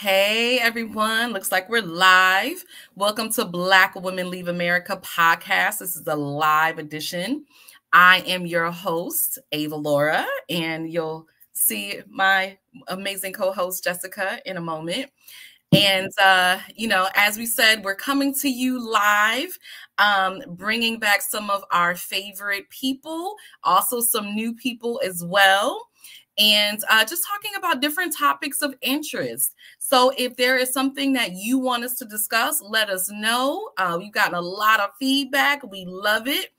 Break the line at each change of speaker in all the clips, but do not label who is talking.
Hey everyone, looks like we're live. Welcome to Black Women Leave America podcast. This is a live edition. I am your host, Ava Laura, and you'll see my amazing co host, Jessica, in a moment. And, uh, you know, as we said, we're coming to you live, um, bringing back some of our favorite people, also some new people as well and uh, just talking about different topics of interest. So, if there is something that you want us to discuss, let us know. Uh, we've gotten a lot of feedback. We love it.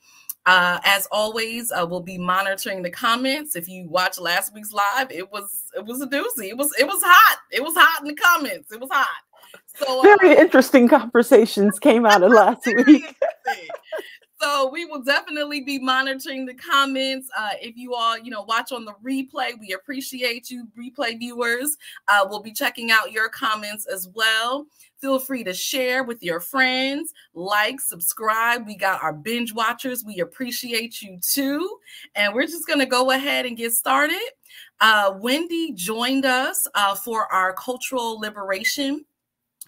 Uh, as always, uh, we'll be monitoring the comments. If you watch last week's live, it was it was a doozy. It was it was hot. It was hot in the comments. It was hot.
So very uh, interesting conversations came out of last week.
So we will definitely be monitoring the comments. Uh, if you all, you know, watch on the replay, we appreciate you, replay viewers. Uh, we'll be checking out your comments as well. Feel free to share with your friends, like, subscribe. We got our binge watchers. We appreciate you too. And we're just going to go ahead and get started. Uh, Wendy joined us uh, for our cultural liberation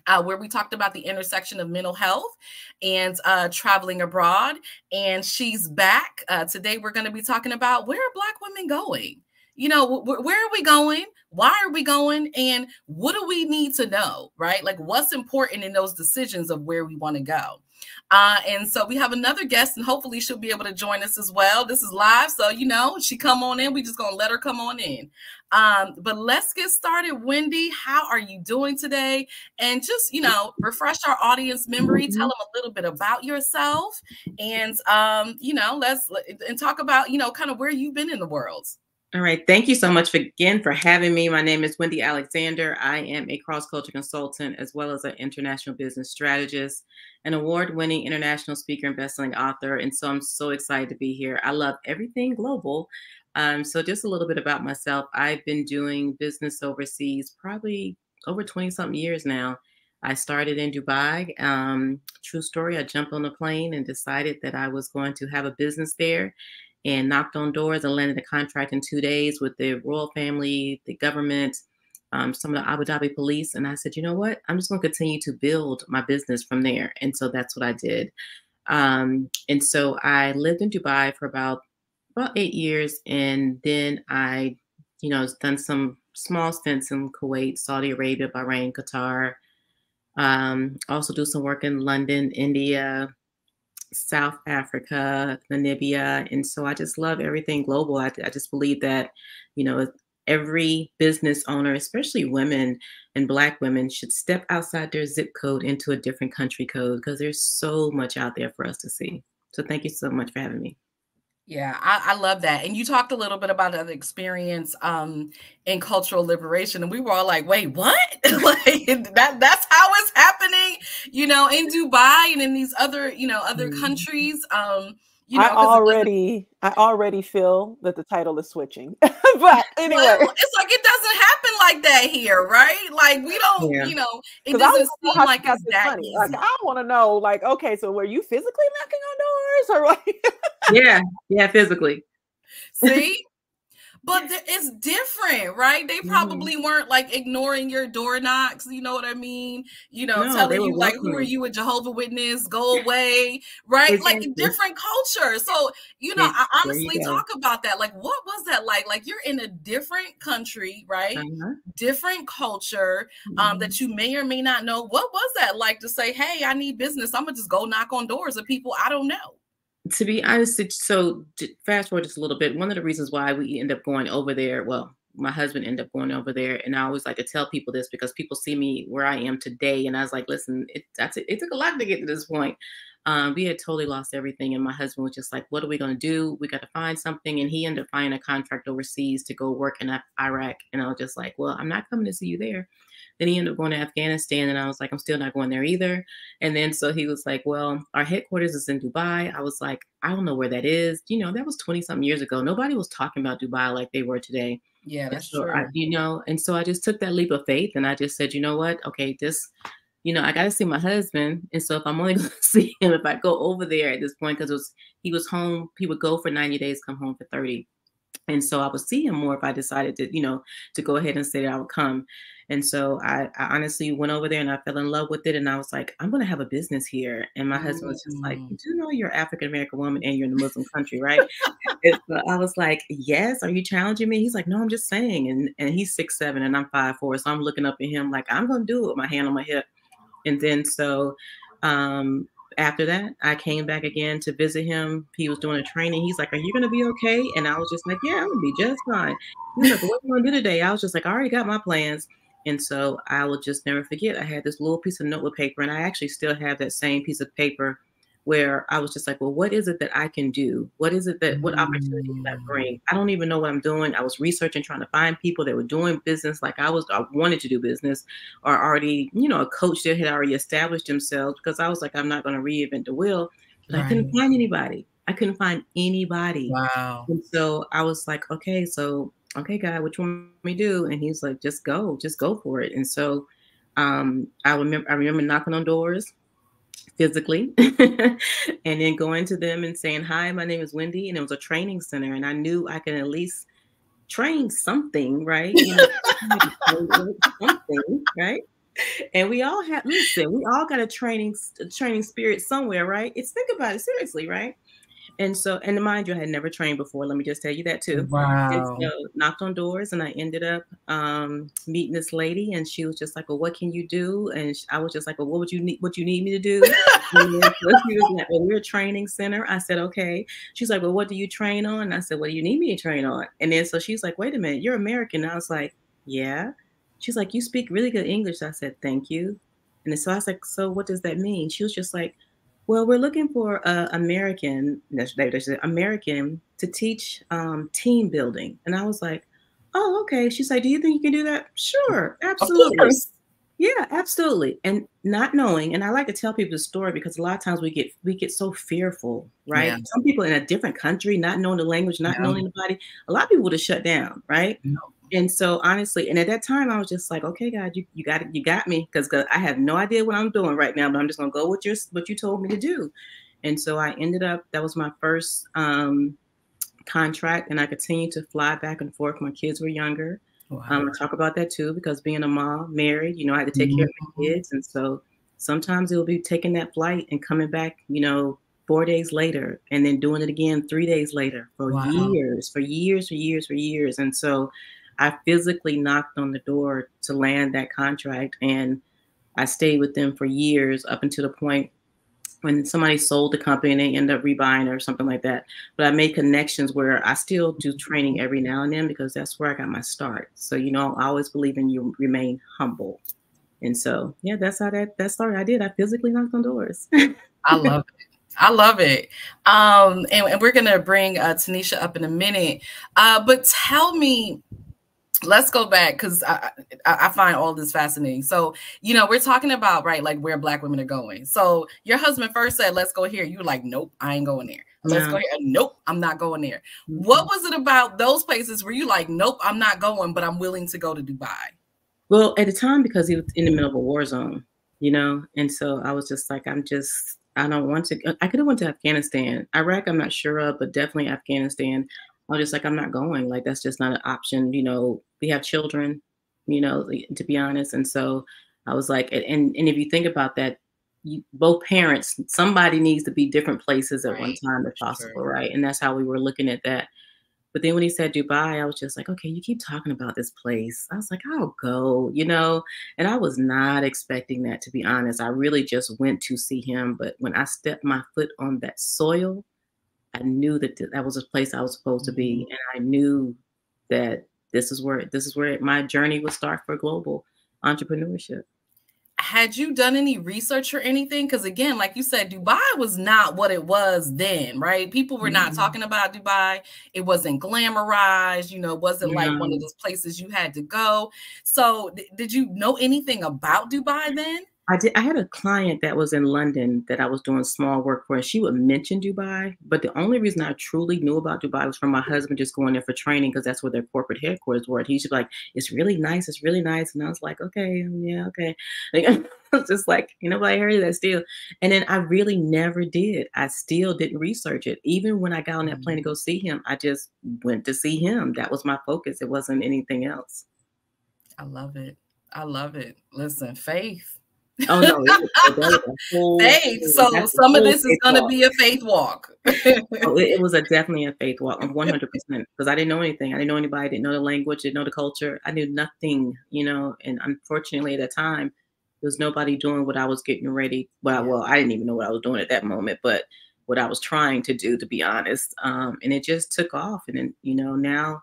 uh, where we talked about the intersection of mental health and uh, traveling abroad. And she's back. Uh, today, we're going to be talking about where are Black women going? You know, wh- where are we going? Why are we going? And what do we need to know, right? Like, what's important in those decisions of where we want to go? Uh, and so we have another guest, and hopefully she'll be able to join us as well. This is live, so you know she come on in. We just gonna let her come on in. Um, but let's get started. Wendy, how are you doing today? And just you know, refresh our audience memory. Tell them a little bit about yourself, and um, you know, let's and talk about you know kind of where you've been in the world.
All right. Thank you so much for, again for having me. My name is Wendy Alexander. I am a cross culture consultant as well as an international business strategist, an award winning international speaker and bestselling author. And so I'm so excited to be here. I love everything global. Um, so, just a little bit about myself. I've been doing business overseas probably over 20 something years now. I started in Dubai. Um, true story. I jumped on a plane and decided that I was going to have a business there and knocked on doors and landed a contract in two days with the royal family, the government, um, some of the Abu Dhabi police. And I said, you know what? I'm just going to continue to build my business from there. And so that's what I did. Um, and so I lived in Dubai for about about eight years, and then I, you know, done some small stints in Kuwait, Saudi Arabia, Bahrain, Qatar. Um, also do some work in London, India, South Africa, Namibia. And so I just love everything global. I, I just believe that, you know, every business owner, especially women and Black women, should step outside their zip code into a different country code because there's so much out there for us to see. So thank you so much for having me.
Yeah, I, I, love that. And you talked a little bit about an experience um, in cultural liberation, and we were all like, "Wait, what? like that? That's how it's happening?" You know, in Dubai and in these other, you know, other mm. countries. Um, you know,
I already, I already feel that the title is switching. but anyway, well,
it's like it doesn't happen like that here, right? Like we don't, yeah. you know, it doesn't seem like it's that easy.
Like I want to know, like, okay, so were you physically knocking on doors or what?
yeah, yeah, physically.
See, but it's different, right? They mm-hmm. probably mm-hmm. weren't like ignoring your door knocks. You know what I mean? You know, no, telling you like, "Who are you, a Jehovah Witness? Go away!" Right? Like different culture. So you know, I honestly talk about that. Like, what was that like? Like you're in a different country, right? Uh-huh. Different culture um, mm-hmm. that you may or may not know. What was that like to say, "Hey, I need business. I'm gonna just go knock on doors of people I don't know."
To be honest, so fast forward just a little bit. One of the reasons why we end up going over there, well, my husband ended up going over there, and I always like to tell people this because people see me where I am today, and I was like, listen, it, it took a lot to get to this point. Um, we had totally lost everything, and my husband was just like, "What are we going to do? We got to find something." And he ended up finding a contract overseas to go work in Iraq, and I was just like, "Well, I'm not coming to see you there." Then he ended up going to Afghanistan, and I was like, I'm still not going there either. And then so he was like, Well, our headquarters is in Dubai. I was like, I don't know where that is. You know, that was 20 something years ago. Nobody was talking about Dubai like they were today.
Yeah, that's
so
true.
I, you know, and so I just took that leap of faith and I just said, you know what? Okay, this, you know, I got to see my husband. And so if I'm only going to see him if I go over there at this point, because it was he was home, he would go for 90 days, come home for 30 and so I would see him more if I decided to, you know, to go ahead and say that I would come. And so I, I, honestly went over there and I fell in love with it. And I was like, I'm going to have a business here. And my mm-hmm. husband was just like, mm. Do you know you're African American woman and you're in a Muslim country, right? so I was like, Yes. Are you challenging me? He's like, No, I'm just saying. And and he's six seven and I'm five four. So I'm looking up at him like I'm going to do it with my hand on my hip. And then so um, after that, I came back again to visit him. He was doing a training. He's like, Are you going to be okay? And I was just like, Yeah, I'm going to be just fine. He's like, What are you going to do today? I was just like, I already got my plans. And so I will just never forget. I had this little piece of notebook paper, and I actually still have that same piece of paper where I was just like, well, what is it that I can do? What is it that, what opportunity can I mm. bring? I don't even know what I'm doing. I was researching, trying to find people that were doing business like I was, I wanted to do business or already, you know, a coach that had already established themselves because I was like, I'm not going to reinvent the wheel. But right. I couldn't find anybody. I couldn't find anybody.
Wow.
And so I was like, okay, so, okay, God, which one me do? And he's like, just go, just go for it. And so um, I remember, I remember knocking on doors physically and then going to them and saying hi my name is wendy. And it was a training center and i knew i could at least train something right? You know, something right? And we all have listen we all got a training a training spirit somewhere right? It's think about it seriously right and so, and mind you, I had never trained before. Let me just tell you that too.
Wow.
And so knocked on doors and I ended up um, meeting this lady and she was just like, well, what can you do? And I was just like, well, what would you need? What you need me to do? so she was like, well, we're a training center. I said, okay. She's like, well, what do you train on? And I said, what do you need me to train on? And then, so she's like, wait a minute, you're American. And I was like, yeah. She's like, you speak really good English. I said, thank you. And so I was like, so what does that mean? She was just like, well, we're looking for an American, American to teach um, team building. And I was like, oh, okay. She's like, do you think you can do that? Sure, absolutely. Yeah, absolutely. And not knowing, and I like to tell people the story because a lot of times we get we get so fearful, right? Yeah. Some people in a different country, not knowing the language, not knowing anybody, a lot of people would have shut down, right? No and so honestly, and at that time I was just like, okay, God, you, you got it, you got me, because I have no idea what I'm doing right now, but I'm just gonna go with your what you told me to do. And so I ended up, that was my first um, contract, and I continued to fly back and forth. My kids were younger. Wow. Um, I talk about that too, because being a mom, married, you know, I had to take mm-hmm. care of my mm-hmm. kids. And so sometimes it will be taking that flight and coming back, you know, four days later, and then doing it again three days later for wow. years, for years, for years, for years. And so I physically knocked on the door to land that contract and I stayed with them for years up until the point when somebody sold the company and they end up rebuying or something like that. But I made connections where I still do training every now and then because that's where I got my start. So you know, I always believe in you remain humble. And so yeah, that's how that that started. I did. I physically knocked on doors.
I love it. I love it. Um, and, and we're gonna bring uh, Tanisha up in a minute. Uh, but tell me, let's go back because I, I, find all this fascinating. So you know we're talking about right like where black women are going. So your husband first said let's go here. You were like nope I ain't going there. Let's go here. Nope I'm not going there. Mm-hmm. What was it about those places where you like nope I'm not going but I'm willing to go to Dubai?
Well at the time because he was in the middle of a war zone, you know, and so I was just like I'm just I don't want to. I could have went to Afghanistan, Iraq. I'm not sure of, but definitely Afghanistan. I was just like, I'm not going. Like, that's just not an option. You know, we have children, you know, to be honest. And so I was like, and, and if you think about that, you, both parents, somebody needs to be different places at right. one time if possible, sure. right? And that's how we were looking at that. But then when he said Dubai, I was just like, okay, you keep talking about this place. I was like, I'll go, you know. And I was not expecting that, to be honest. I really just went to see him. But when I stepped my foot on that soil, I knew that that was a place I was supposed to be, mm-hmm. and I knew that this is where this is where my journey would start for global entrepreneurship.
Had you done any research or anything? Because again, like you said, Dubai was not what it was then, right? People were not mm-hmm. talking about Dubai. It wasn't glamorized, you know, it wasn't yeah. like one of those places you had to go. So, th- did you know anything about Dubai then?
I did. I had a client that was in London that I was doing small work for, and she would mention Dubai. But the only reason I truly knew about Dubai was from my husband just going there for training because that's where their corporate headquarters were. And he's like, "It's really nice. It's really nice." And I was like, "Okay, yeah, okay." Like, I was just like, you know, I heard that still. And then I really never did. I still didn't research it. Even when I got on that plane to mm. go see him, I just went to see him. That was my focus. It wasn't anything else.
I love it. I love it. Listen, faith
Oh no,
faith. So some of this is going to be a faith walk.
oh, it, it, was a definitely a faith walk, one hundred percent. Because I didn't know anything. I didn't know anybody. I didn't know the language. I didn't know the culture. I knew nothing. You know, and unfortunately, at that time, there was nobody doing what I was getting ready. Well, well, I didn't even know what I was doing at that moment, but what I was trying to do, to be honest. Um, and it just took off. And then, you know, now.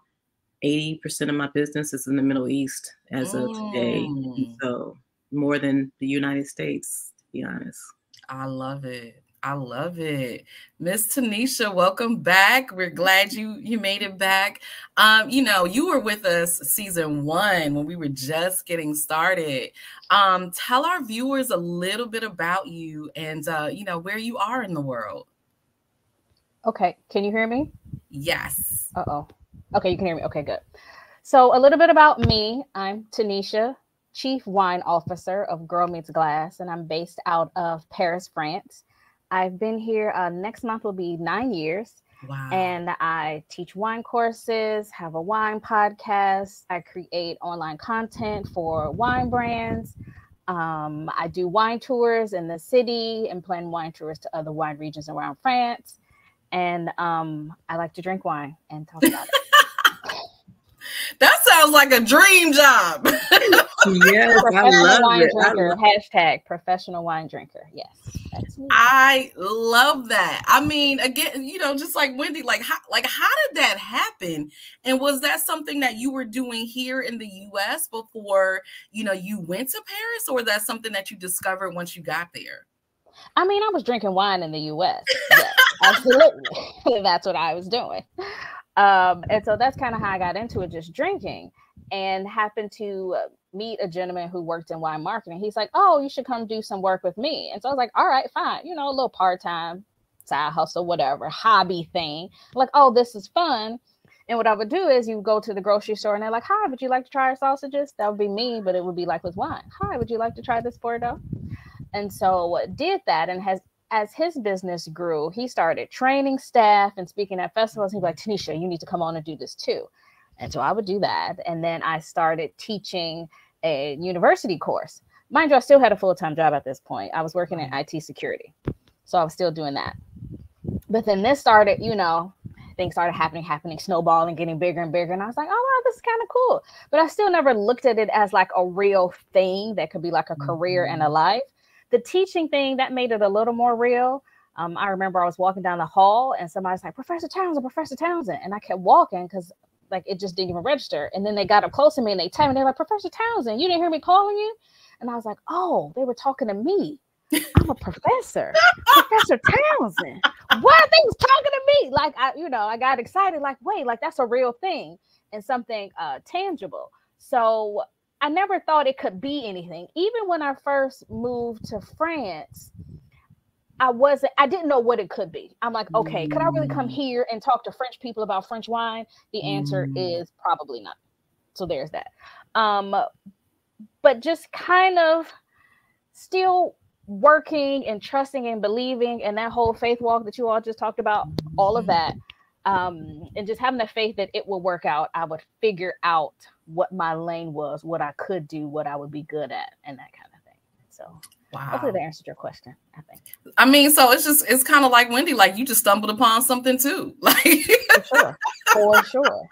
80% of my business is in the Middle East as of today. Mm. So more than the United States, to be honest.
I love it. I love it. Miss Tanisha, welcome back. We're glad you you made it back. Um, you know, you were with us season one when we were just getting started. Um, tell our viewers a little bit about you and uh, you know, where you are in the world.
Okay, can you hear me?
Yes.
Uh-oh. Okay, you can hear me. Okay, good. So a little bit about me. I'm Tanisha Chief Wine Officer of Girl Meets Glass, and I'm based out of Paris, France. I've been here, uh, next month will be nine years. Wow. And I teach wine courses, have a wine podcast. I create online content for wine brands. Um, I do wine tours in the city and plan wine tours to other wine regions around France. And um, I like to drink wine and talk about it.
That sounds like a dream job.
yes, I love
wine
it.
Drinker,
love
hashtag professional wine drinker. Yes.
I love that. I mean, again, you know, just like Wendy, like how like how did that happen? And was that something that you were doing here in the US before, you know, you went to Paris, or was that something that you discovered once you got there?
I mean, I was drinking wine in the US. Yes, absolutely. That's what I was doing. Um, and so that's kind of how I got into it, just drinking, and happened to uh, meet a gentleman who worked in wine marketing. He's like, "Oh, you should come do some work with me." And so I was like, "All right, fine. You know, a little part time side hustle, whatever, hobby thing." like, "Oh, this is fun." And what I would do is you go to the grocery store and they're like, "Hi, would you like to try our sausages?" That would be me, but it would be like with wine. "Hi, would you like to try this Bordeaux?" And so did that and has as his business grew, he started training staff and speaking at festivals. He'd be like, Tanisha, you need to come on and do this too. And so I would do that. And then I started teaching a university course. Mind you, I still had a full time job at this point. I was working in IT security. So I was still doing that. But then this started, you know, things started happening, happening, snowballing, getting bigger and bigger. And I was like, oh, wow, this is kind of cool. But I still never looked at it as like a real thing that could be like a career and a mm-hmm. life the teaching thing that made it a little more real. Um, I remember I was walking down the hall and somebody's like, Professor Townsend, Professor Townsend. And I kept walking because like it just didn't even register. And then they got up close to me and they tapped me. They're like, Professor Townsend, you didn't hear me calling you? And I was like, Oh, they were talking to me. I'm a professor, Professor Townsend. What are things talking to me? Like I, you know, I got excited, like, wait, like that's a real thing and something uh tangible. So I never thought it could be anything. Even when I first moved to France, I wasn't, I didn't know what it could be. I'm like, okay, could I really come mm. here and talk to French people about French wine? The answer mm. is probably not. So there's that. Um, but just kind of still working and trusting and believing and that whole faith walk that you all just talked about, all of that. Um, and just having the faith that it will work out, I would figure out what my lane was, what I could do, what I would be good at, and that kind of thing. So wow. hopefully that answered your question. I think.
I mean, so it's just it's kind of like Wendy, like you just stumbled upon something too. Like
for sure. For sure.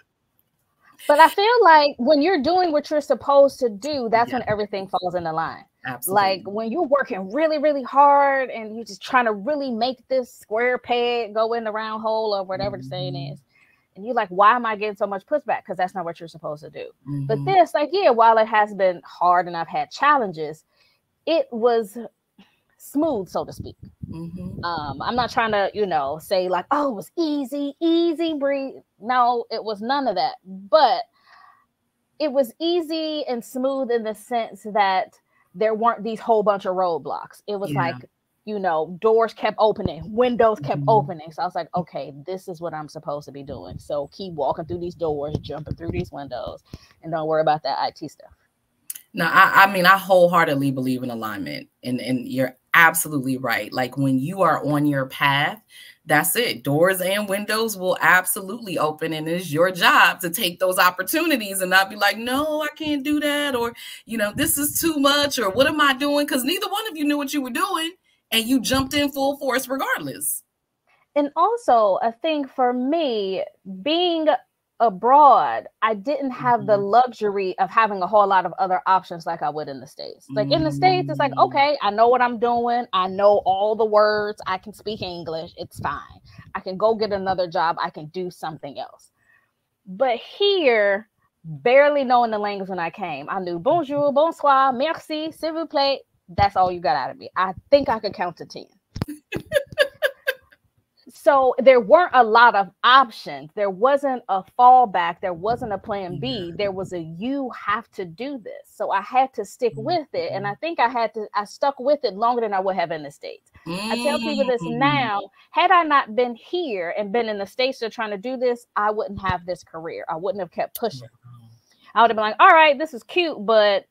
But I feel like when you're doing what you're supposed to do, that's yeah. when everything falls into line. Absolutely. Like when you're working really, really hard and you're just trying to really make this square peg go in the round hole or whatever mm-hmm. the saying mm-hmm. is and you're like, why am I getting so much pushback? Because that's not what you're supposed to do. Mm-hmm. But this, like, yeah, while it has been hard and I've had challenges, it was smooth, so to speak. Mm-hmm. Um, I'm not trying to, you know, say like, oh, it was easy, easy breathe. No, it was none of that. But it was easy and smooth in the sense that there weren't these whole bunch of roadblocks. It was
Yeah.
like, you know, doors kept opening, windows kept
Mhm.
opening. So I was like, okay, this is what I'm supposed to be doing. So keep walking through these doors, jumping through these windows, and don't worry about that IT stuff.
No, I, I mean, I wholeheartedly believe in alignment, and and you're absolutely right. Like when you are on your path, that's it. Doors and windows will absolutely open, and it's your job to take those opportunities and not be like, no, I can't do that, or you know, this is too much, or what am I doing? Because neither one of you knew what you were doing, and you jumped in full force regardless.
and also I think for me being abroad i didn't have the
Mhm.
luxury of having a whole lot of other options like i would in the states. Like in the states it's like
Mm.
okay i know what i'm doing. I know all the words. I can speak english. It's fine. I can go get another job. I can do something else. But here barely knowing the language when i came i knew bonjour bonsoir merci s'il vous plaît that's all you got out of me. I think i could count to 10 so there weren't a lot of options. There wasn't a fallback. There wasn't a plan b. There was a you have to do this. So i had to stick with it and i think i had to i stuck with it longer than i would have in the states. I tell people this
Mm.
now had i not been here and been in the states to trying to do this i wouldn't have this career. I wouldn't have kept pushing. I would have been like all right this is cute but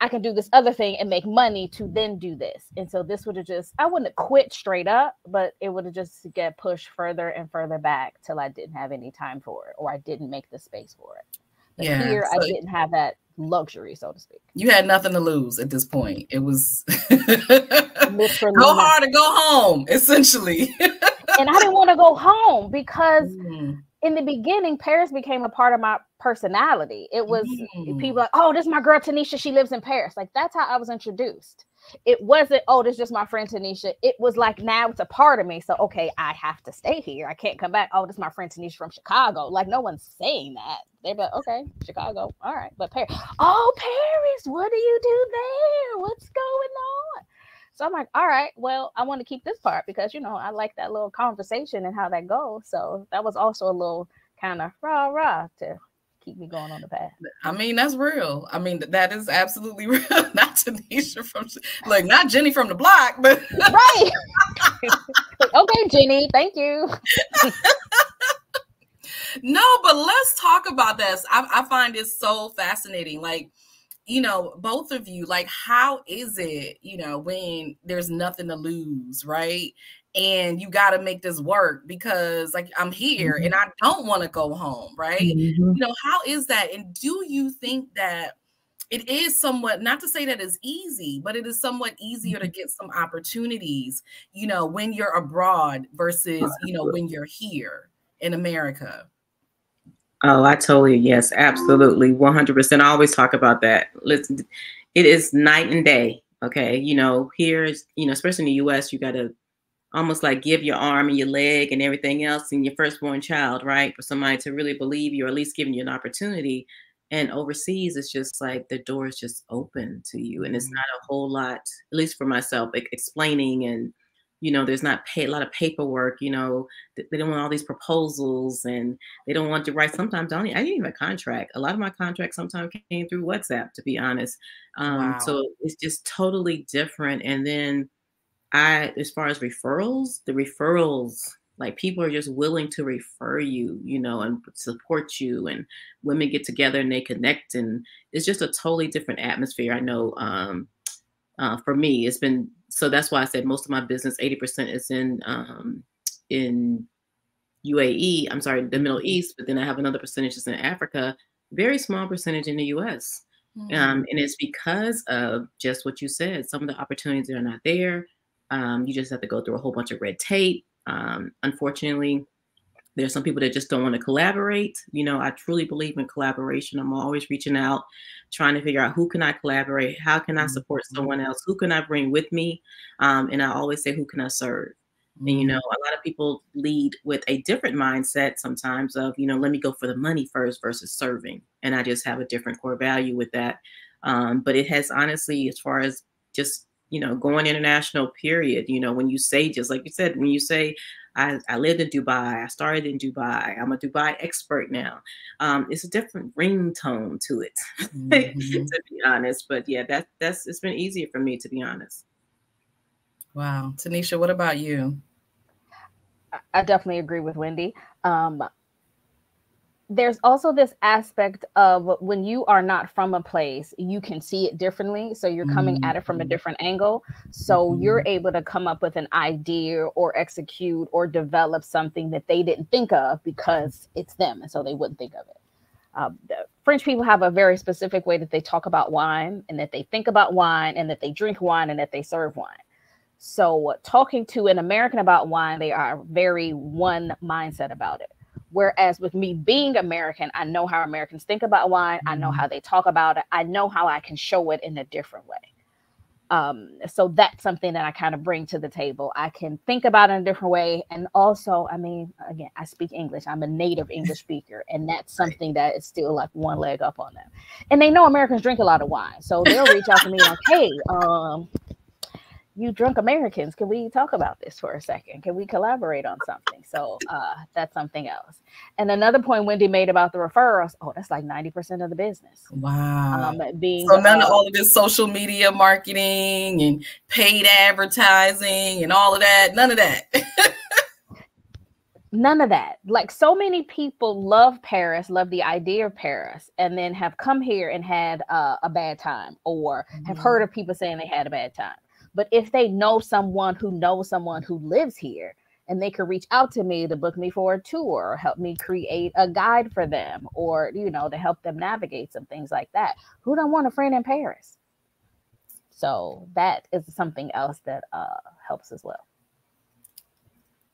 I can do this other thing and make money to then do this. And so this would have just, I wouldn't have quit straight up, but it would have just get pushed further and further back till I didn't have any time for it or I didn't make the space for it. But
Yeah,
here I didn't have that luxury, so to speak.
You had nothing to lose at this point. It was
Literally
go hard or go home, essentially.
And I didn't want to go home because
Mm,
in the beginning, Paris became a part of my personality. It was
mm.
people like, oh, this is my girl Tanisha. She lives in Paris. Like that's how I was introduced. It wasn't, oh, this is just my friend Tanisha. It was like now it's a part of me. So okay, I have to stay here. I can't come back. Oh, this is my friend Tanisha from Chicago. Like no one's saying that. They're like, okay, Chicago. All right, but Paris. Oh, Paris, what do you do there? What's going on? So I'm like, all right, well, I want to keep this part because you know I like that little conversation and how that goes. So that was also a little kind of rah rah to keep me going on the path.
I mean, that's real. I mean, that is absolutely real. Not Tanisha from, like, not Jenny from the block, but
right. okay, Jenny, thank you.
no, but let's talk about this. I, I find it so fascinating. Like, you know, both of you, like, how is it, you know, when there's nothing to lose, right? And you got to make this work because, like, I'm here and I don't want to go home, right?
Mhm.
you know how is that and do you think that it is somewhat not to say that it's easy but it is somewhat easier to get some opportunities you know when you're abroad versus you know when you're here in america
Oh, I totally yes, absolutely, one hundred percent. I always talk about that. Listen, it is night and day. Okay, you know, here is you know, especially in the U.S., you got to almost like give your arm and your leg and everything else and your firstborn child, right? For somebody to really believe you, or at least giving you an opportunity. And overseas, it's just like the door is just open to you, and it's
Mhm.
not a whole lot, at least for myself, explaining and you know, there's not pay, a lot of paperwork. You know, they don't want all these proposals and they don't want to write. Sometimes I don't. e- I didn't even have a contract. A lot of my contracts sometimes came through WhatsApp, to be honest. Um,
Wow.
So it's just totally different. And then I, as far as referrals, the referrals, like people are just willing to refer you, you know, and support you. And women get together and they connect, and it's just a totally different atmosphere. I know. Um, uh, for me, it's been so that's why I said most of my business, eighty percent, is in um, in UAE. I'm sorry, the Middle East, but then I have another percentage is in Africa. Very small percentage in the US.
Mm-hmm.
Um, and it's because of just what you said. Some of the opportunities are not there. Um, you just have to go through a whole bunch of red tape. Um, unfortunately, there's some people that just don't want to collaborate. You know, I truly believe in collaboration. I'm always reaching out, trying to figure out who can I collaborate, how can I support
Mhm.
someone else, who can I bring with me, um, and I always say, who can I serve? And you know, a lot of people lead with a different mindset sometimes of, you know, let me go for the money first versus serving. And I just have a different core value with that. Um, but it has honestly, as far as just, you know, going international, period, you know, when you say, just like you said, when you say, I, I lived in Dubai. I started in Dubai. I'm a Dubai expert now. Um, it's a different ringtone to it, mm-hmm. to be honest. But yeah, that that's it's been easier for me to be honest.
Wow, Tanisha, what about you?
I definitely agree with Wendy. Um, there's also this aspect of when you are not from a place, you can see it differently. So you're coming mm-hmm. at it from a mm-hmm. different angle. So mm-hmm. you're able to come up with an idea or execute or develop something that they didn't think of because it's them. And so they wouldn't think of it. Um, French people have a very specific way that they talk about wine and that they think about wine and that they drink wine and that they serve wine. So, talking to an American about wine, they are very one mindset about it. Whereas with me being American, I know how Americans think about wine. I know mm-hmm. how they talk about it. I know how I can show it in a different way. Um, so that's something that I kind of bring to the table. I can think about it in a different way. And also, I mean, again, I speak English. I'm a native English speaker, and that's something that is still like one leg up on them. And they know Americans drink a lot of wine. So they'll reach out to me like, hey, um, you drunk Americans, can we talk about this for a second? Can we collaborate on something? So uh, that's something else. And another point Wendy made about the referrals, oh, that's like 90% of the business.
Wow. Um, being so none of all of this social media marketing and paid advertising and all of that, none of that.
none of that. Like so many people love Paris, love the idea of Paris, and then have come here and had uh, a bad time or have mm-hmm. heard of people saying they had a bad time but if they know someone who knows someone who lives here, and they could reach out to me to book me for a tour or help me create a guide for them or you know to help them navigate some things like that who don't want a friend in paris? So that is something else that uh, helps as well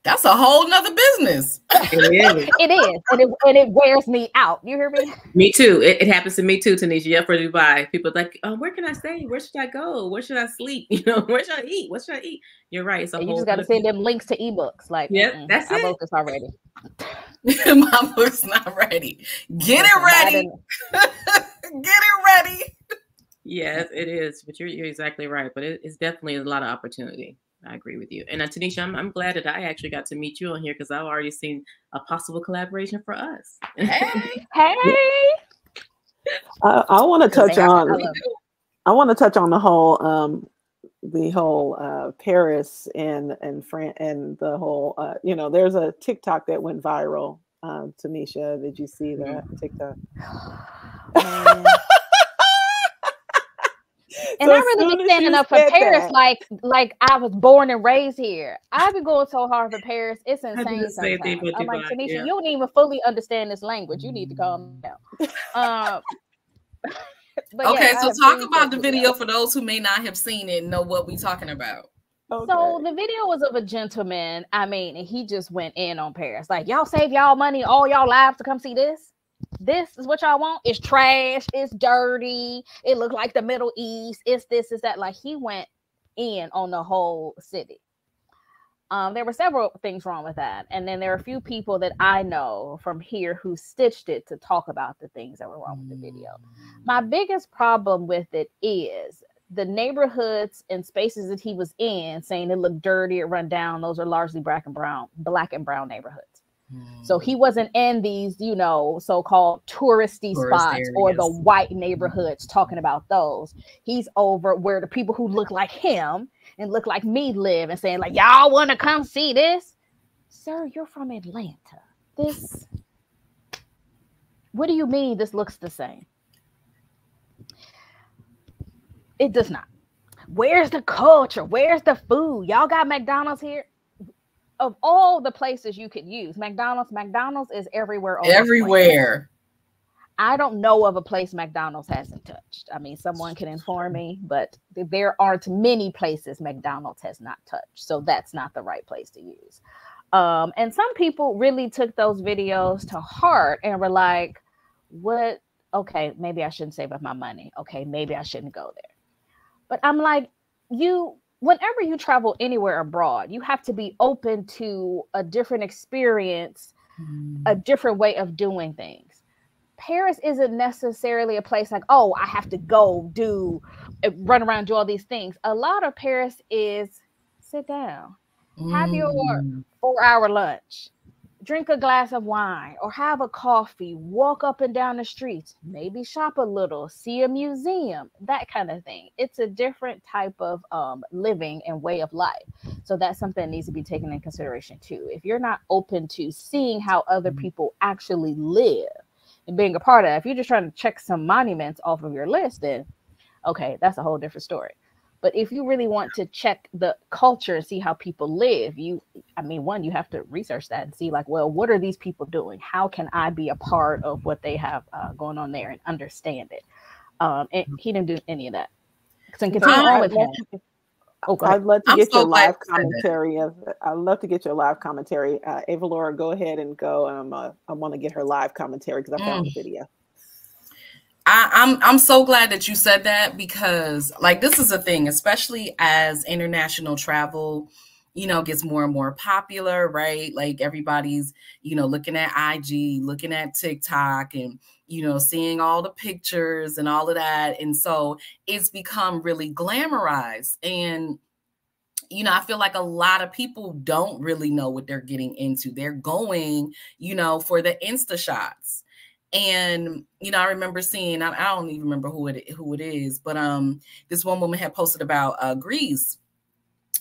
that's a whole nother business.
it is. it is. And it, and it wears me out. You hear me?
Me too. It, it happens to me too, Tanisha. Yeah, for Dubai. People like, oh, where can I stay? Where should I go? Where should I sleep? You know, where should I eat? What should I eat? You're right. So
you just got to send them links to ebooks. Like,
yeah, that's I
it. wrote this already.
My book's not ready. Get it ready. Get it ready.
Yes, it is. But you're, you're exactly right. But it, it's definitely a lot of opportunity. I agree with you. And uh, Tanisha, I'm, I'm glad that I actually got to meet you on here because I've already seen a possible collaboration for us.
Hey,
hey.
I, I want to touch on. I want to touch on the whole, um, the whole uh, Paris and and France and the whole. Uh, you know, there's a TikTok that went viral. Um, Tanisha, did you see that mm-hmm. TikTok?
and so I really been standing up for Paris that. like like I was born and raised here. I've been going so hard for Paris. It's insane. Sometimes. I'm like, Tanisha, yeah. you don't even fully understand this language. You need to calm down. Um,
okay, yeah, so talk about the video for those who may not have seen it and know what we're talking about.
Okay. So the video was of a gentleman. I mean, and he just went in on Paris. Like, y'all save y'all money all y'all lives to come see this this is what y'all want. It's trash. It's dirty. It looks like the Middle East. It's this, is that. Like he went in on the whole city. Um, there were several things wrong with that. And then there are a few people that I know from here who stitched it to talk about the things that were wrong with the video. My biggest problem with it is the neighborhoods and spaces that he was in saying it looked dirty or run down. Those are largely black and brown, black and brown neighborhoods. So he hmm. wasn't in these, you know, so-called touristy Tourist spots areas. or the white hmm. neighborhoods talking about those. He's over where the people who look like him and look like me live and saying like, "Y'all want to come see this?" Sir, you're from Atlanta. This What do you mean this looks the same? It does not. Where's the culture? Where's the food? Y'all got McDonald's here? Of all the places you could use, McDonald's, McDonald's is everywhere.
Everywhere.
I don't know of a place McDonald's hasn't touched. I mean, someone can inform me, but there aren't many places McDonald's has not touched. So that's not the right place to use. Um, and some people really took those videos to heart and were like, what? Okay, maybe I shouldn't save up my money. Okay, maybe I shouldn't go there. But I'm like, you whenever you travel anywhere abroad, you have to be open to a different experience, mm. a different way of doing things. Paris isn't necessarily a place like, oh, I have to go do, uh, run around, do all these things. A lot of Paris is sit down, mm. have your four hour lunch drink a glass of wine or have a coffee, walk up and down the streets, maybe shop a little, see a museum, that kind of thing. It's a different type of um, living and way of life. So that's something that needs to be taken in consideration too. If you're not open to seeing how other mm-hmm. people actually live and being a part of, if you're just trying to check some monuments off of your list, then okay, that's a whole different story. But if you really want to check the culture and see how people live, you, I mean, one, you have to research that and see, like, well, what are these people doing? How can I be a part of what they have uh, going on there and understand it? Um, and he didn't do any of that. So continue on with him.
Oh, I'd love to I'm get so your live commentary. Of, I'd love to get your live commentary. Uh, Ava Laura, go ahead and go. Um, uh, I want to get her live commentary because I found mm. the video.
I, I'm I'm so glad that you said that because like this is a thing, especially as international travel, you know, gets more and more popular, right? Like everybody's, you know, looking at IG, looking at TikTok and you know, seeing all the pictures and all of that. And so it's become really glamorized. And you know, I feel like a lot of people don't really know what they're getting into. They're going, you know, for the Insta shots and you know, I remember seeing I, I, don't even remember who it who it is, but um, this one woman had posted about uh, Greece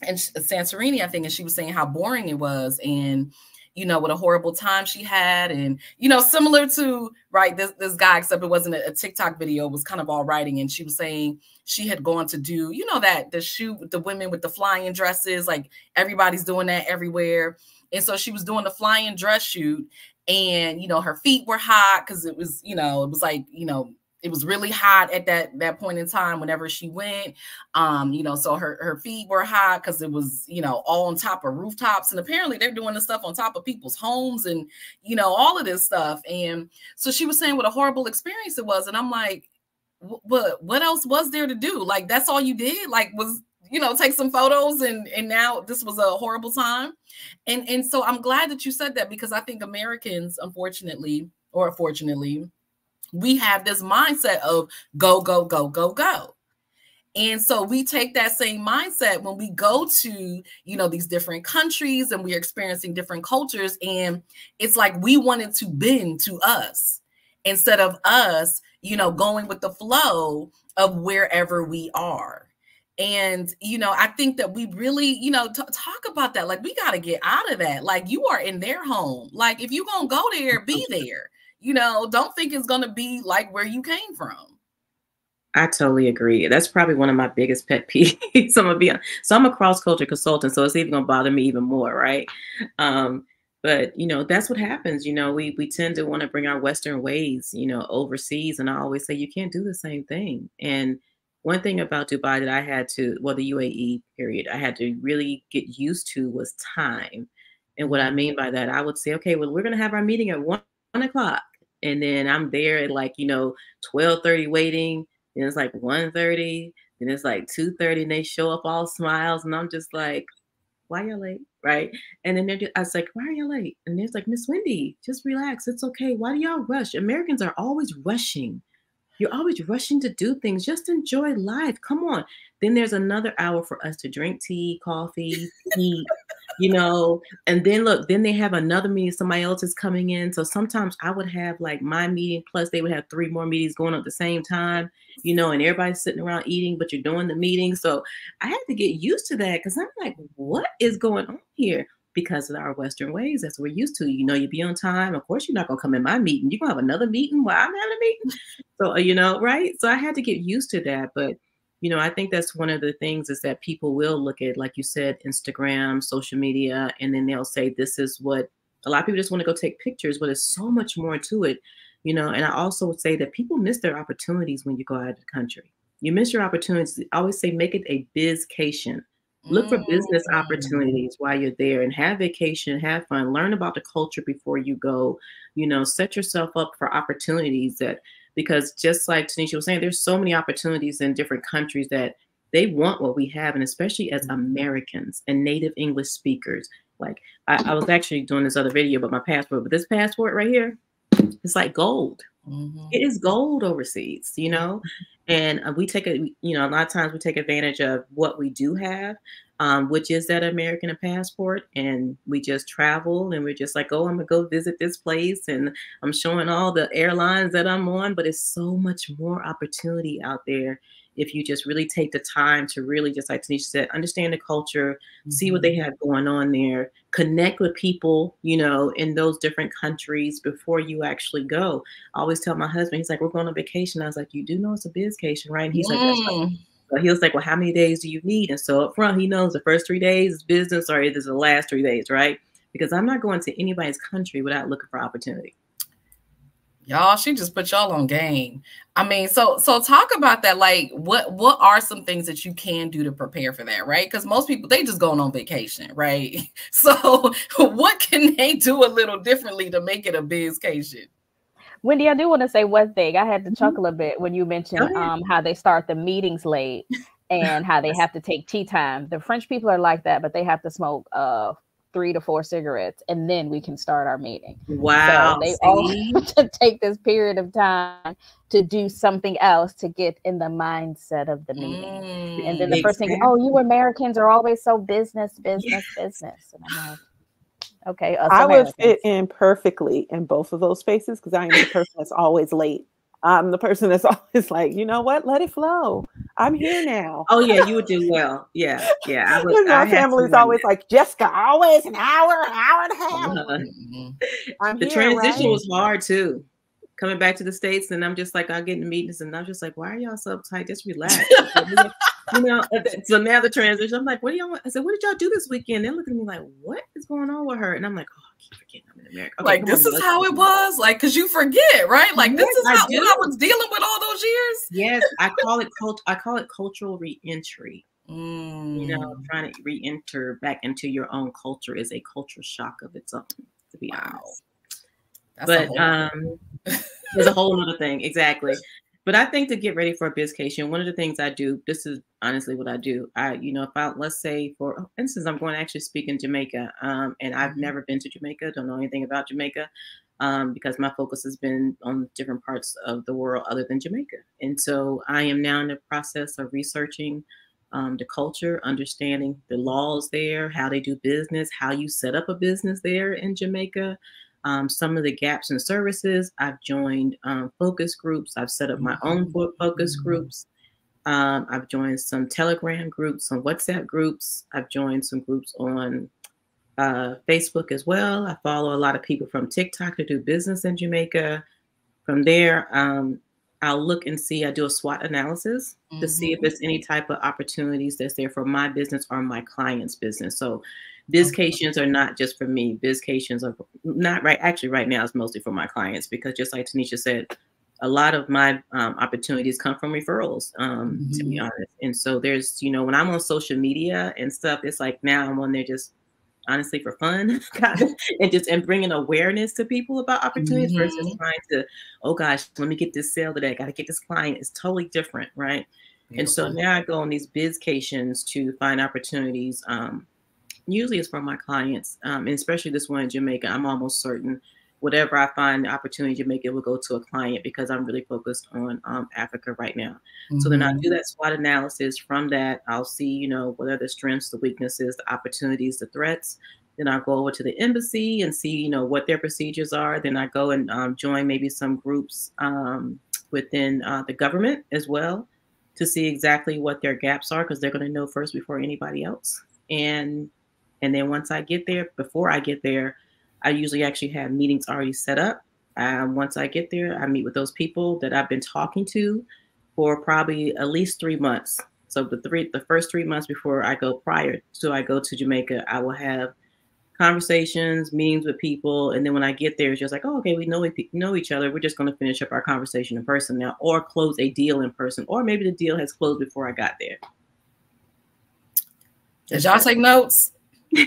and Santorini, I think, and she was saying how boring it was, and you know what a horrible time she had, and you know, similar to right this this guy, except it wasn't a, a TikTok video, it was kind of all writing, and she was saying she had gone to do, you know, that the shoot the women with the flying dresses, like everybody's doing that everywhere. And so she was doing the flying dress shoot and you know her feet were hot because it was you know it was like you know it was really hot at that that point in time whenever she went. Um you know so her her feet were hot because it was you know all on top of rooftops and apparently they're doing this stuff on top of people's homes and you know all of this stuff. And so she was saying what a horrible experience it was and i'm like what what else was there to do? Like that's all you did? Like was you know take some photos and and now this was a horrible time and and so i'm glad that you said that because i think americans unfortunately or fortunately we have this mindset of go go go go go and so we take that same mindset when we go to, you know, these different countries and we're experiencing different cultures. And it's like we wanted to bend to us instead of us, you know, going with the flow of wherever we are and you know i think that we really you know t- talk about that like we got to get out of that like you are in their home like if you're gonna go there be there you know don't think it's gonna be like where you came from
I totally agree. That's probably one of my biggest pet peeves. I'm gonna be on. So I'm a cross culture consultant, so it's even gonna bother me even more, right? Um, but you know, that's what happens. You know, we we tend to want to bring our Western ways, you know, overseas, and I always say you can't do the same thing. And one thing about Dubai that I had to, well, the UAE period, I had to really get used to was time. And what I mm-hmm. mean by that, I would say, okay, well, we're going to have our meeting at one, one o'clock. And then I'm there at like, you know, 1230 waiting. And it's like 1.30. Then it's like 2.30 and they show up all smiles. And I'm just like, why y'all late? Right. And then they're just, I was like, why are you late? And they're like, Miss Wendy, just relax. It's okay. Why do y'all rush? Americans are always rushing. You're always rushing to do things. Just enjoy life. Come on. Then there's another hour for us to drink tea, coffee, eat, you know. And then look, then they have another meeting. Somebody else is coming in. So sometimes I would have like my meeting, plus they would have three more meetings going at the same time, you know, and everybody's sitting around eating, but you're doing the meeting. So I had to get used to that because I'm like, what is going on here? Because of our Western ways. That's what we're used to. You know, you be on time. Of course, you're not gonna come in my meeting. You're gonna have another meeting while I'm having a meeting. So uh, you know, right? So I had to get used to that. But you know, I think that's one of the things is that people will look at, like you said, Instagram, social media, and then they'll say, "This is what." A lot of people just want to go take pictures, but there's so much more to it, you know. And I also would say that people miss their opportunities when you go out of the country. You miss your opportunities. I always say, make it a bizcation Look for business mm. opportunities while you're there and have vacation, have fun, learn about the culture before you go. You know, set yourself up for opportunities that because just like Tanisha was saying, there's so many opportunities in different countries that they want what we have, and especially as Americans and native English speakers. Like I, I was actually doing this other video about my passport, but this passport right here, it's like gold. Mm-hmm. It is gold overseas, you know, and uh, we take a you know a lot of times we take advantage of what we do have um, which is that american passport and we just travel and we're just like oh i'm gonna go visit this place and i'm showing all the airlines that i'm on but it's so much more opportunity out there if you just really take the time to really just like Tanisha said, understand the culture, mm-hmm. see what they mm-hmm. have going on there, connect with people, you know, in those different countries before you actually go. I always tell my husband, he's like, We're going on vacation. I was like, You do know it's a vacation, right? And he's mm. like, That's right. So he was like, Well, how many days do you need? And so up front, he knows the first three days is business or it is the last three days, right? Because I'm not going to anybody's country without looking for opportunity
y'all she just put y'all on game. I mean so so talk about that like what what are some things that you can do to prepare for that right? Because most people they just going on vacation right? So what can they do a little differently to make it a bizcation
wendy i do want to say one thing. I had to mm-hmm. chuckle a bit when you mentioned um, how they start the meetings late and how they have to take tea time. The french people are like that but they have to smoke uh three to four cigarettes and then we can start our meeting.
Wow.
So they all need to take this period of time to do something else to get in the mindset of the meeting. Mm, and then the first thing, oh, you Americans are always so business, business, yes. business. And I'm like, okay.
I would fit in perfectly in both of those spaces because I am the person that's always late. I'm the person that's always like, you know what, let it flow. I'm here now.
Oh yeah, you would do well. Yeah, yeah.
I was, my family's always like, Jessica, always an hour, an hour and a half.
Uh-huh. the here, transition right? was hard too. Coming back to the states, and I'm just like, I get in meetings, and I'm just like, why are y'all so uptight? Just relax. You know. So now the transition, I'm like, what do y'all want? I said, what did y'all do this weekend? They're looking at me like, what is going on with her? And I'm like, oh, I keep forgetting I'm in America.
Okay, like this on, is how it was, like, cause you forget, right? Like yes, this is how I, I was dealing with all those years.
Yes, I call it cult. I call it cultural reentry. Mm. You know, mm. trying to re-enter back into your own culture is a culture shock of its own. To be wow. honest. That's but um, there's a whole other thing. Exactly. But I think to get ready for a bizcation, one of the things I do, this is honestly what I do. I, you know, if I let's say for instance, I'm going to actually speak in Jamaica, um, and I've mm-hmm. never been to Jamaica, don't know anything about Jamaica, um, because my focus has been on different parts of the world other than Jamaica. And so I am now in the process of researching um, the culture, understanding the laws there, how they do business, how you set up a business there in Jamaica um, some of the gaps in services. I've joined um, focus groups. I've set up my own focus mm-hmm. groups. Um, I've joined some Telegram groups, some WhatsApp groups. I've joined some groups on uh, Facebook as well. I follow a lot of people from TikTok to do business in Jamaica. From there, um, I'll look and see. I do a SWOT analysis mm-hmm. to see if mm-hmm. there's any type of opportunities that's there for my business or my client's business. So Bizcations are not just for me. Bizcations are not right. Actually, right now it's mostly for my clients because just like Tanisha said, a lot of my um, opportunities come from referrals, um, mm-hmm. to be mm-hmm. honest. And so there's, you know, when I'm on social media and stuff, it's like now I'm on there just honestly for fun and just and bringing awareness to people about opportunities mm-hmm. versus trying to, oh gosh, let me get this sale today. I got to get this client. It's totally different, right? Beautiful. And so now I go on these bizcations to find opportunities um, usually it's from my clients, um, and especially this one in Jamaica. I'm almost certain whatever I find the opportunity in Jamaica will go to a client because I'm really focused on um, Africa right now. Mm-hmm. So then I do that SWOT analysis. From that, I'll see, you know, what are the strengths, the weaknesses, the opportunities, the threats. Then I go over to the embassy and see, you know, what their procedures are. Then I go and um, join maybe some groups um, within uh, the government as well to see exactly what their gaps are because they're going to know first before anybody else. And and then once I get there, before I get there, I usually actually have meetings already set up. Um, once I get there, I meet with those people that I've been talking to for probably at least three months. So the three, the first three months before I go prior to I go to Jamaica, I will have conversations, meetings with people, and then when I get there, it's just like, oh, okay, we know we know each other. We're just going to finish up our conversation in person now, or close a deal in person, or maybe the deal has closed before I got there.
Did y'all take notes?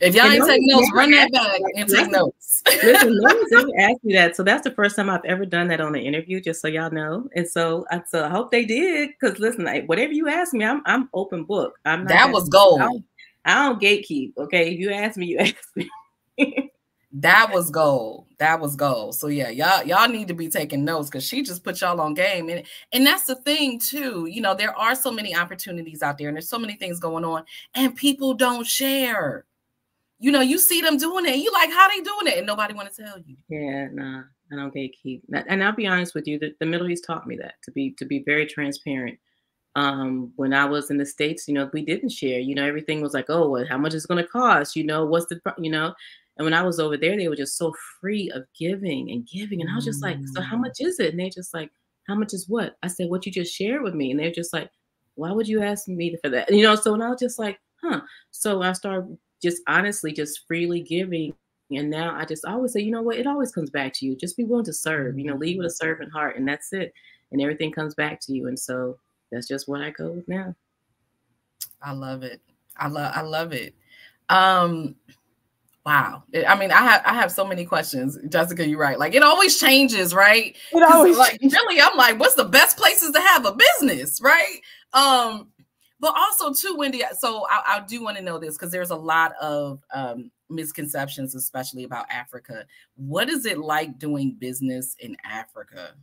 If y'all ain't take notes, run that back and take notes. Listen, no
one's ever asked me that. So that's the first time I've ever done that on an interview, just so y'all know. And so, I, so I hope they did. Because listen, like, whatever you ask me, I'm I'm open book. I'm
that was gold.
I don't, I don't gatekeep. Okay, if you ask me, you ask me.
that was gold. That was gold. So yeah, y'all y'all need to be taking notes because she just put y'all on game, and and that's the thing too. You know, there are so many opportunities out there, and there's so many things going on, and people don't share. You know, you see them doing it, you like how they doing it, and nobody want to tell you.
Yeah, nah, I don't gatekeep. And I'll be honest with you, the, the Middle East taught me that to be to be very transparent. Um, when I was in the states, you know, we didn't share. You know, everything was like, oh, well, how much is going to cost? You know, what's the, you know, and when I was over there, they were just so free of giving and giving. And I was just like, so how mm. much is it? And they just like, how much is what? I said, what you just shared with me. And they're just like, why would you ask me for that? You know, so and I was just like, huh. So I started just honestly just freely giving. And now I just always say, you know what? It always comes back to you. Just be willing to serve, you know, lead with a mm. servant heart. And that's it. And everything comes back to you. And so that's just what I go with now.
I love it. I love I love it. Um Wow. I mean, I have I have so many questions. Jessica, you're right. Like it always changes, right? It always like really, I'm like, what's the best places to have a business, right? Um, but also too, Wendy. So I, I do want to know this because there's a lot of um misconceptions, especially about Africa. What is it like doing business in Africa?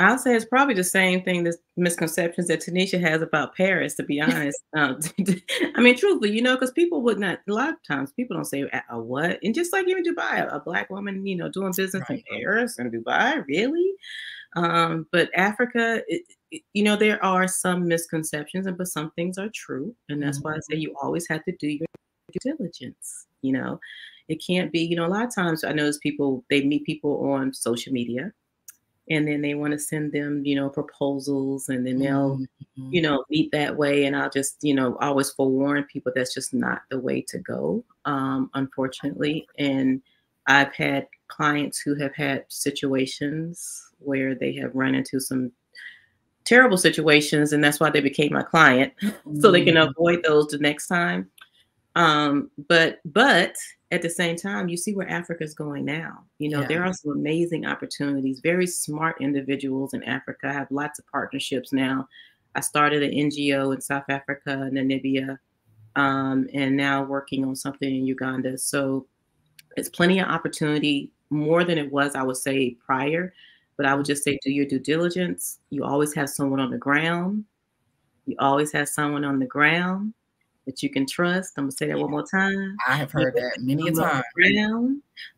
I'll say it's probably the same thing, the misconceptions that Tanisha has about Paris, to be honest. um, I mean, truthfully, you know, because people would not, a lot of times people don't say a, what. And just like even Dubai, a, a black woman, you know, doing business right. in Paris and Dubai, really? Um, but Africa, it, it, you know, there are some misconceptions, and but some things are true. And that's mm-hmm. why I say mm-hmm. you always have to do your due diligence, you know. It can't be, you know, a lot of times I notice people, they meet people on social media and then they want to send them, you know, proposals, and then they'll, mm-hmm. you know, meet that way. And I'll just, you know, always forewarn people that's just not the way to go, um, unfortunately. And I've had clients who have had situations where they have run into some terrible situations, and that's why they became my client, mm-hmm. so they can mm-hmm. avoid those the next time. Um, but but at the same time, you see where Africa is going now. You know, yeah. there are some amazing opportunities, very smart individuals in Africa. I have lots of partnerships now. I started an NGO in South Africa, Namibia, um, and now working on something in Uganda. So it's plenty of opportunity, more than it was, I would say, prior. But I would just say do your due diligence. You always have someone on the ground. You always have someone on the ground that you can trust. I'm gonna say that yeah. one more time.
I have heard that many a times.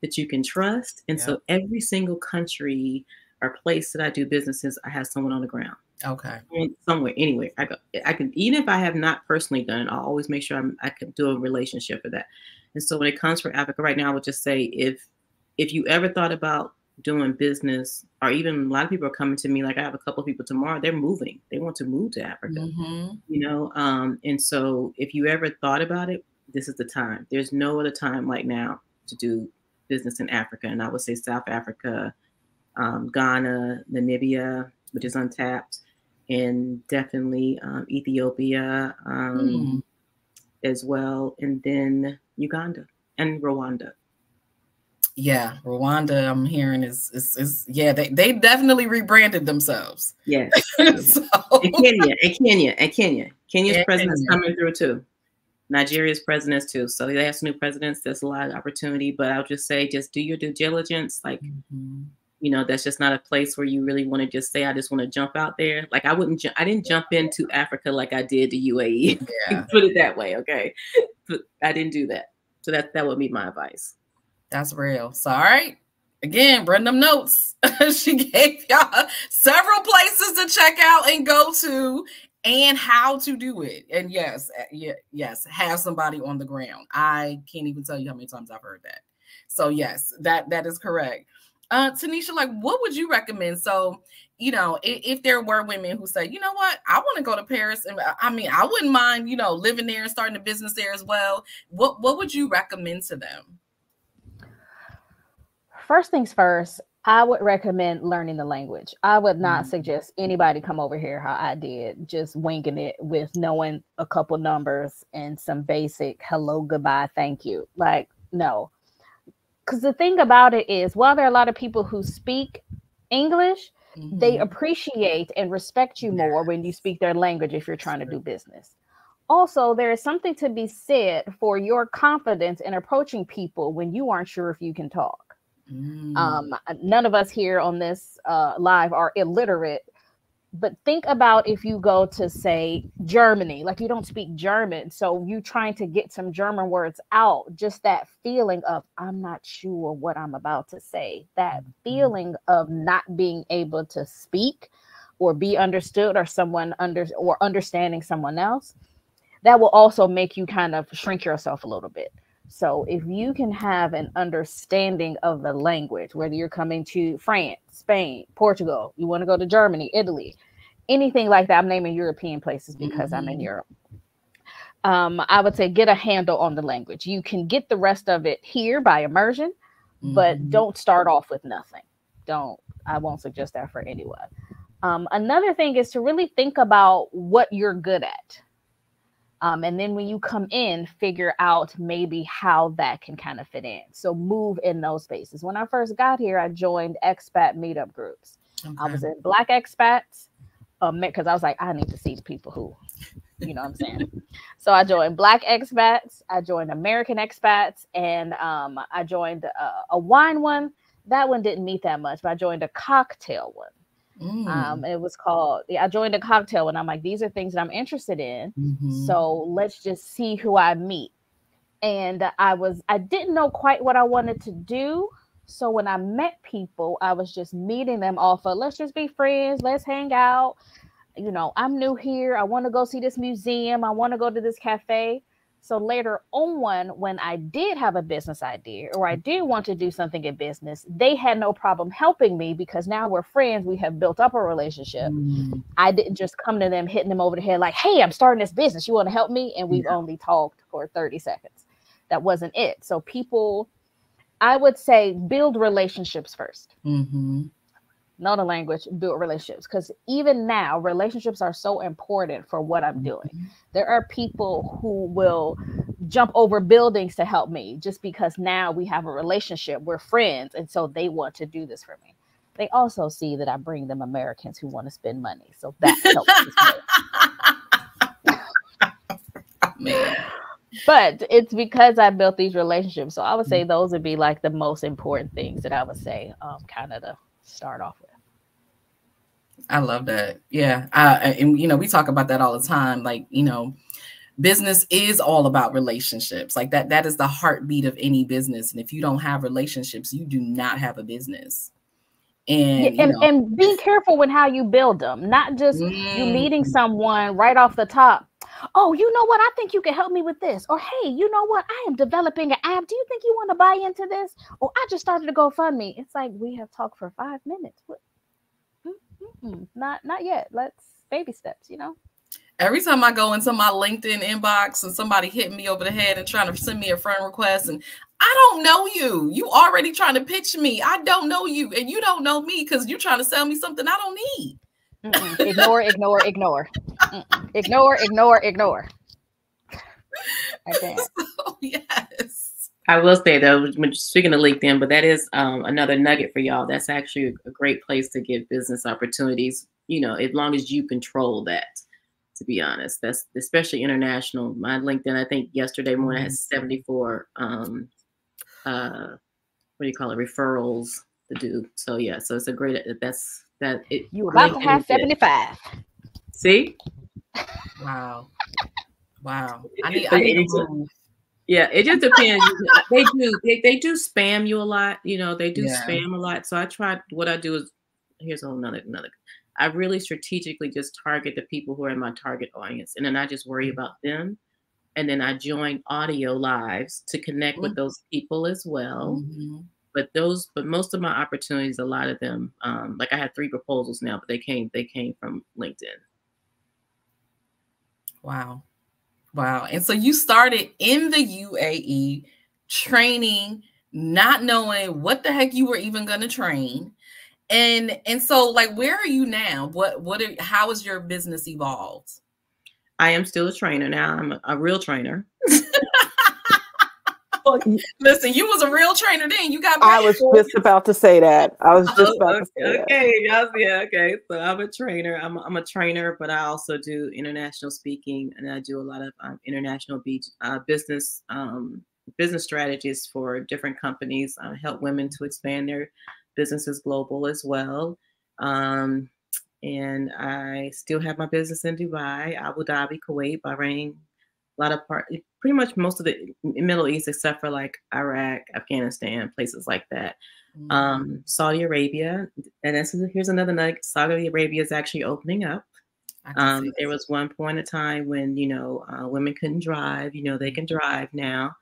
That you can trust, and so every single country or place that I do businesses, I have someone on the ground.
Okay.
Somewhere, anyway, I go. I can even if I have not personally done it, I'll always make sure I'm, I can do a relationship for that. And so when it comes for Africa right now, I would just say if if you ever thought about doing business, or even a lot of people are coming to me. Like I have a couple of people tomorrow. They're moving. They want to move to Africa. Mm-hmm. You know, um, and so if you ever thought about it, this is the time. There's no other time like now to do business in Africa, and I would say South Africa, um, Ghana, Namibia, which is untapped, and definitely um, Ethiopia mm. as well, and then Uganda and Rwanda
yeah, Rwanda, I'm hearing is is, is yeah, they, they definitely rebranded themselves.
Yes. so, and Kenya, and Kenya, and Kenya. Kenya's and president's Kenya. coming through too. Nigeria's presidents too. So they have some new presidents. There's a lot of opportunity, but I'll just say, just do your due diligence. Like, mm-hmm. you know, that's just not a place where you really want to just say, I just want to jump out there. Like, I wouldn't, ju- I didn't jump into Africa like I did the UAE. Yeah. Put it that way, okay? But I didn't do that. So that that would be my advice.
That's real. So, all right. Again, bring them notes. she gave y'all several places to check out and go to and how to do it. And yes, eh, yes, have somebody on the ground. I can't even tell you how many times I've heard that. So yes, that that is correct. Uh Tanisha, like what would you recommend? So, you know, if, if there were women who say, you know what, I want to go to Paris and I mean, I wouldn't mind, you know, living there and starting a business there as well. What what would you recommend to them?
First things first, I would recommend learning the language. I would not mm-hmm. suggest anybody come over here how I did, just winging it with knowing a couple numbers and some basic hello, goodbye, thank you. Like, no. Because the thing about it is, while there are a lot of people who speak English, mm-hmm. they appreciate and respect you more when you speak their language if you're trying to do business. Also, there is something to be said for your confidence in approaching people when you aren't sure if you can talk Mm. Um, none of us here on this uh, live are illiterate, but think about if you go to say Germany, like you don't speak German, so you trying to get some German words out, just that feeling of I'm not sure what I'm about to say, that mm-hmm. feeling of not being able to speak or be understood or someone under or understanding someone else, that will also make you kind of shrink yourself a little bit. So if you can have an understanding of the language, whether you're coming to France, Spain, Portugal, you want to go to Germany, Italy, anything like that, I'm naming European places because mm-hmm. I'm in mm-hmm. Europe. Um, I would say get a handle on the language. You can get the rest of it here by immersion, mm-hmm. but don't start off with nothing. Don't, I won't suggest that for anyone. Um, another thing is to really think about what you're good at. Um, and then when you come in, figure out maybe how that can kind of fit in. So move in those spaces. When I first got here, I joined expat meetup groups. Okay. I was in Black expats because um, I was like, I need to see the people who, you know what I'm saying. so I joined Black expats, I joined American expats, and um, I joined a, a wine one. That one didn't meet that much, but I joined a cocktail one. Um, mm. Um, it was called, yeah, I joined a cocktail and I'm like, these are things that I'm interested in. Mm-hmm. So let's just see who I meet. And I was, I didn't know quite what I wanted to do. So when I met people, I was just meeting them off of let's just be friends, let's hang out. You know, I'm new here. I want to go see this museum. I want to go to this cafe. So later on, when I did have a business idea or I did want to do something in business, they had no problem helping me because now we're friends. We have built up a relationship. Mm. I didn't just come to them hitting them over the head like, hey, I'm starting this business. You want to help me? And we've yeah. only talked for 30 seconds. That wasn't it. So people, I would say, build relationships 1st mm-hmm know the language, build relationships. Because even now, relationships are so important for what I'm doing. Mm-hmm. There are people who will jump over buildings to help me just because now we have a relationship, we're friends, and so they want to do this for me. They also see that I bring them Americans who want to spend money, so that helps. Man. But it's because I built these relationships. So I would say mm. those would be like the most important things that I would say, um, kind of to start off with.
I love that. Yeah. Uh, and, you know, we talk about that all the time. Like, you know, business is all about relationships. Like that, that is the heartbeat of any business. And if you don't have relationships, you do not have a business.
And, yeah, and, and being careful with how you build them, not just mm. you meeting someone right off the top. Oh, you know what? I think you can help me with this. Or hey, you know what? I am developing an app. Do you think you want to buy into this? Or I just started to GoFundMe. It's like we have talked for five minutes. What, Mm-mm, not not yet. Let's baby steps, you know.
Every time I go into my LinkedIn inbox and somebody hitting me over the head and trying to send me a friend request, and I don't know you. You already trying to pitch me. I don't know you, and you don't know me because you're trying to sell me something I don't need.
ignore, ignore, ignore. Mm-mm. Ignore, ignore, ignore.
So, yes. I will say though, speaking of LinkedIn, but that is um, another nugget for y'all. That's actually a great place to get business opportunities. You know, as long as you control that. To be honest, that's especially international. My LinkedIn, I think yesterday morning has mm-hmm. 74 um, uh, what do you call it referrals to do. So yeah, so it's a great that's that it.
You about to have 75.
See?
Wow. Wow. I need, I need to move.
Yeah, it just depends. they do they, they do spam you a lot. You know, they do yeah. spam a lot. So I try what I do is here's another another. I really strategically just target the people who are in my target audience, and then I just worry about them. And then I join audio lives to connect mm-hmm. with those people as well. Mm-hmm. But those, but most of my opportunities, a lot of them, um, like I had three proposals now, but they came they came from LinkedIn.
Wow. Wow. And so you started in the UAE training, not knowing what the heck you were even going to train. And and so like where are you now? What what are, how has your business evolved?
I am still a trainer now. I'm a, a real trainer.
Listen, you was a real trainer then. You got.
I was just about to say that. I was just about
okay,
to say
okay, that. yeah, okay. So I'm a trainer. I'm a, I'm a trainer, but I also do international speaking, and I do a lot of um, international beach uh, business um, business strategies for different companies, uh, help women to expand their businesses global as well. Um, and I still have my business in Dubai, Abu Dhabi, Kuwait, Bahrain, a lot of part, pretty much most of the Middle East, except for like Iraq, Afghanistan, places like that. Mm-hmm. Um, Saudi Arabia, and this is, here's another nugget. Saudi Arabia is actually opening up. Um, there was one point in time when you know uh, women couldn't drive. You know they can drive now,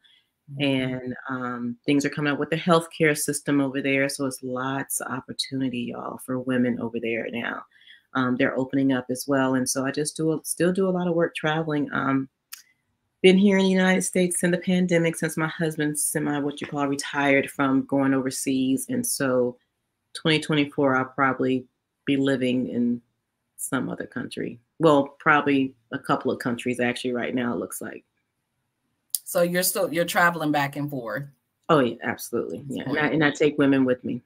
mm-hmm. and um, things are coming up with the healthcare system over there. So it's lots of opportunity, y'all, for women over there now. Um, they're opening up as well, and so I just do a, still do a lot of work traveling. Been here in the United States since the pandemic, since my husband's semi what you call retired from going overseas, and so 2024 I'll probably be living in some other country. Well, probably a couple of countries actually right now, it looks like.
So you're still you're traveling back and forth.
Oh yeah, absolutely. Yeah. And I, and I take women with me.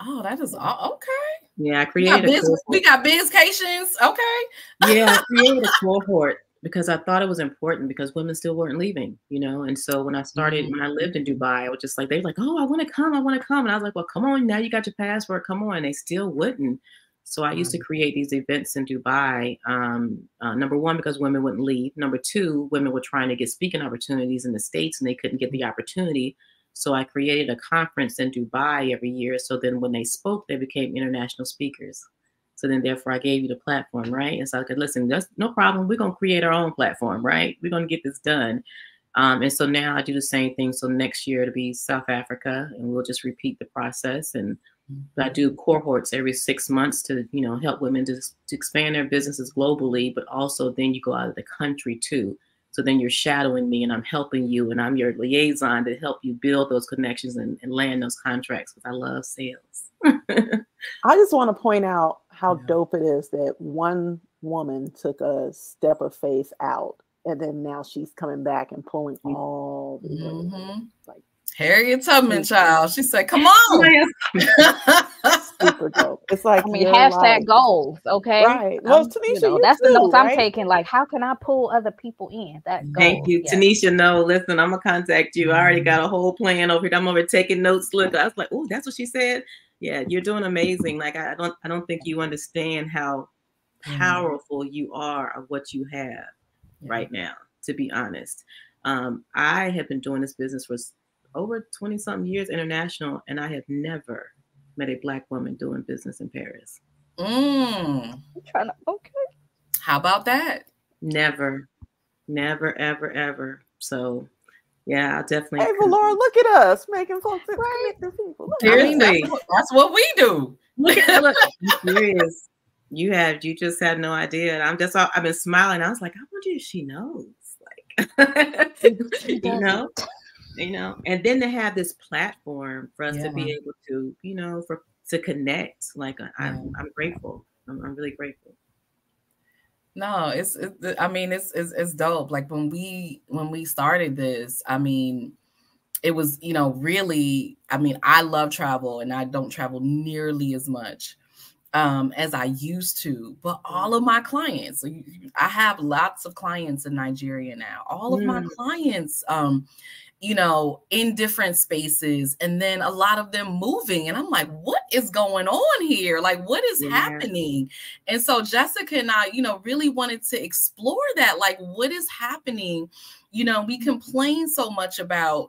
Oh, that is okay.
Yeah, I created
we got, biz, we got bizcations. Okay.
yeah, I created a cohort because I thought it was important because women still weren't leaving, you know. And so when I started, mm-hmm. when I lived in Dubai, I was just like, they were like, oh, I want to come, I want to come. And I was like, well, come on, now you got your passport, come on. And they still wouldn't. So I used to create these events in Dubai. Um, uh, number one, because women wouldn't leave. Number two, women were trying to get speaking opportunities in the States and they couldn't get the opportunity. So I created a conference in Dubai every year. So then when they spoke, they became international speakers. So then therefore I gave you the platform, right? And so I could listen, that's no problem. We're gonna create our own platform, right? We're gonna get this done. Um, and so now I do the same thing. So next year it'll be South Africa and we'll just repeat the process and I do cohorts every six months to, you know, help women to, to expand their businesses globally, but also then you go out of the country too. So then you're shadowing me and I'm helping you and I'm your liaison to help you build those connections and, and land those contracts because I love sales.
I just want to point out how yeah. dope it is that one woman took a step of faith out and then now she's coming back and pulling all the mm-hmm.
like Harriet Tubman, child. She said, "Come on."
Super dope. It's like
I mean, hashtag life. goals. Okay,
right. Well, um, Tanisha, you know,
that's
too,
the notes
right?
I'm taking. Like, how can I pull other people in? That goal.
thank you, Tanisha. No, listen, I'm gonna contact you. I already got a whole plan over here. I'm over taking notes. Look, I was like, "Oh, that's what she said." Yeah, you're doing amazing. Like, I don't, I don't think you understand how mm-hmm. powerful you are of what you have yeah. right now. To be honest, um, I have been doing this business for over 20 something years international, and I have never met a black woman doing business in Paris.
Mm.
I'm trying to, okay.
How about that?
Never, never, ever, ever. So, yeah, I'll definitely.
Hey, Laura, look at us making folks right. people.
I mean, that's, what, that's what we do.
look, look, serious. You have, you just had no idea. I'm just, I've been smiling. I was like, I wonder if she knows. Like, you know, you know, and then to have this platform for us yeah. to be able to, you know, for to connect. Like I'm, I'm grateful. I'm, I'm really grateful.
No, it's, it's I mean, it's, it's it's dope. Like when we when we started this, I mean, it was you know really. I mean, I love travel, and I don't travel nearly as much um, as I used to. But all of my clients, I have lots of clients in Nigeria now. All of mm. my clients, um, you know, in different spaces, and then a lot of them moving. And I'm like, what is going on here? Like, what is yeah. happening? And so Jessica and I, you know, really wanted to explore that. Like, what is happening? You know, we complain so much about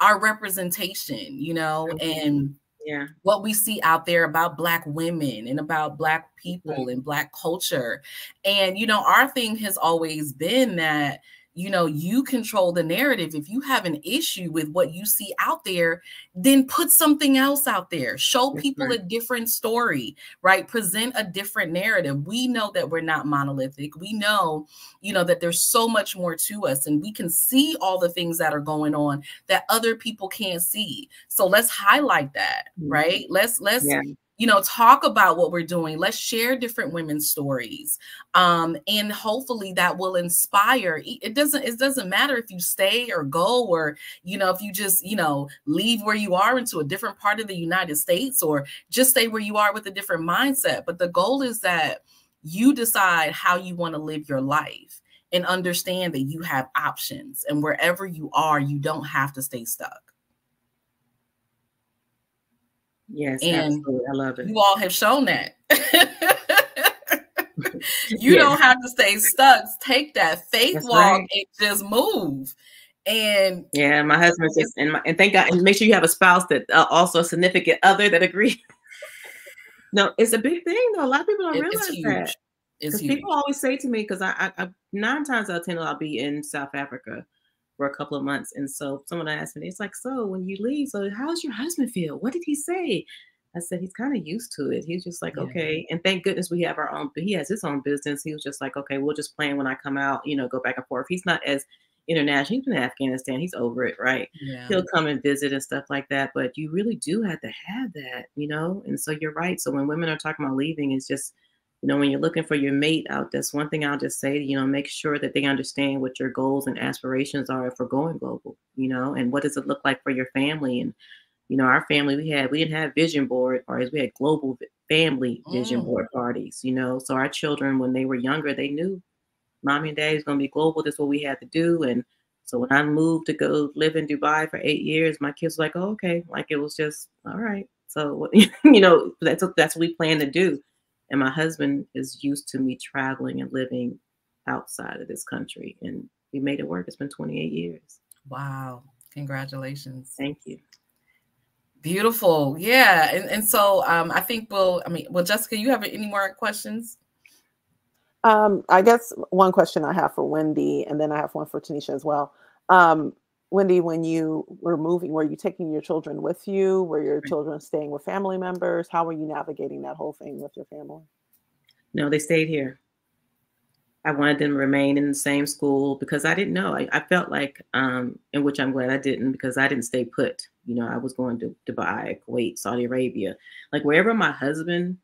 our representation, you know, oh, and
yeah
what we see out there about black women and about black people right. and black culture and you know our thing has always been that you know you control the narrative. If you have an issue with what you see out there then put something else out there. Show people right. a different story right? Present a different narrative. We know that we're not monolithic. We know you know that there's so much more to us and we can see all the things that are going on that other people can't see. So let's highlight that mm-hmm. right? Let's let's yeah you know talk about what we're doing let's share different women's stories um and hopefully that will inspire it doesn't it doesn't matter if you stay or go or you know if you just you know leave where you are into a different part of the united states or just stay where you are with a different mindset but the goal is that you decide how you want to live your life and understand that you have options and wherever you are, you don't have to stay stuck.
Yes, and absolutely. I love it.
You all have shown that. you don't have to stay stuck. Take that faith That's walk right. and just move. And
yeah, my husband just and, my, and thank God, and make sure you have a spouse that uh, also a significant other that agree. no, it's a big thing though. A lot of people don't it, realize that. Because people always say to me, because I, I, I, nine times out of ten I'll be in South Africa for a couple of months, and so someone asked me, it's like, so when you leave, so how's your husband feel? What did he say? I said he's kind of used to it. He's just like, yeah. okay. And thank goodness we have our own, but he has his own business. He was just like, okay, we'll just plan when I come out, you know, go back and forth. He's not as international. He's been in Afghanistan. He's over it, right? Yeah. He'll come and visit and stuff like that. But you really do have to have that, you know? And so you're right. So when women are talking about leaving, it's just, you know, when you're looking for your mate out, that's one thing I'll just say, you know, make sure that they understand what your goals and aspirations are for going global, you know, and what does it look like for your family and you know, our family, we had, we didn't have vision board parties. We had global family vision mm. board parties, you know. So our children, when they were younger, they knew mommy and daddy's going to be global. That's what we had to do. And so when I moved to go live in Dubai for eight years, my kids were like, oh, okay. Like it was just, all right. So, you know, that's, that's what we plan to do. And my husband is used to me traveling and living outside of this country. And we made it work. It's been 28 years.
Wow. Congratulations.
Thank you.
Beautiful. Yeah. And, and so um, I think we'll, I mean, well, Jessica, you have any more questions?
Um, I guess one question I have for Wendy, and then I have one for Tanisha as well. Um, Wendy, when you were moving, were you taking your children with you? Were your children staying with family members? How were you navigating that whole thing with your family?
No, they stayed here. I wanted them to remain in the same school because I didn't know. I, I felt like, um, in which I'm glad I didn't because I didn't stay put. You know, I was going to Dubai, Kuwait, Saudi Arabia, like wherever my husband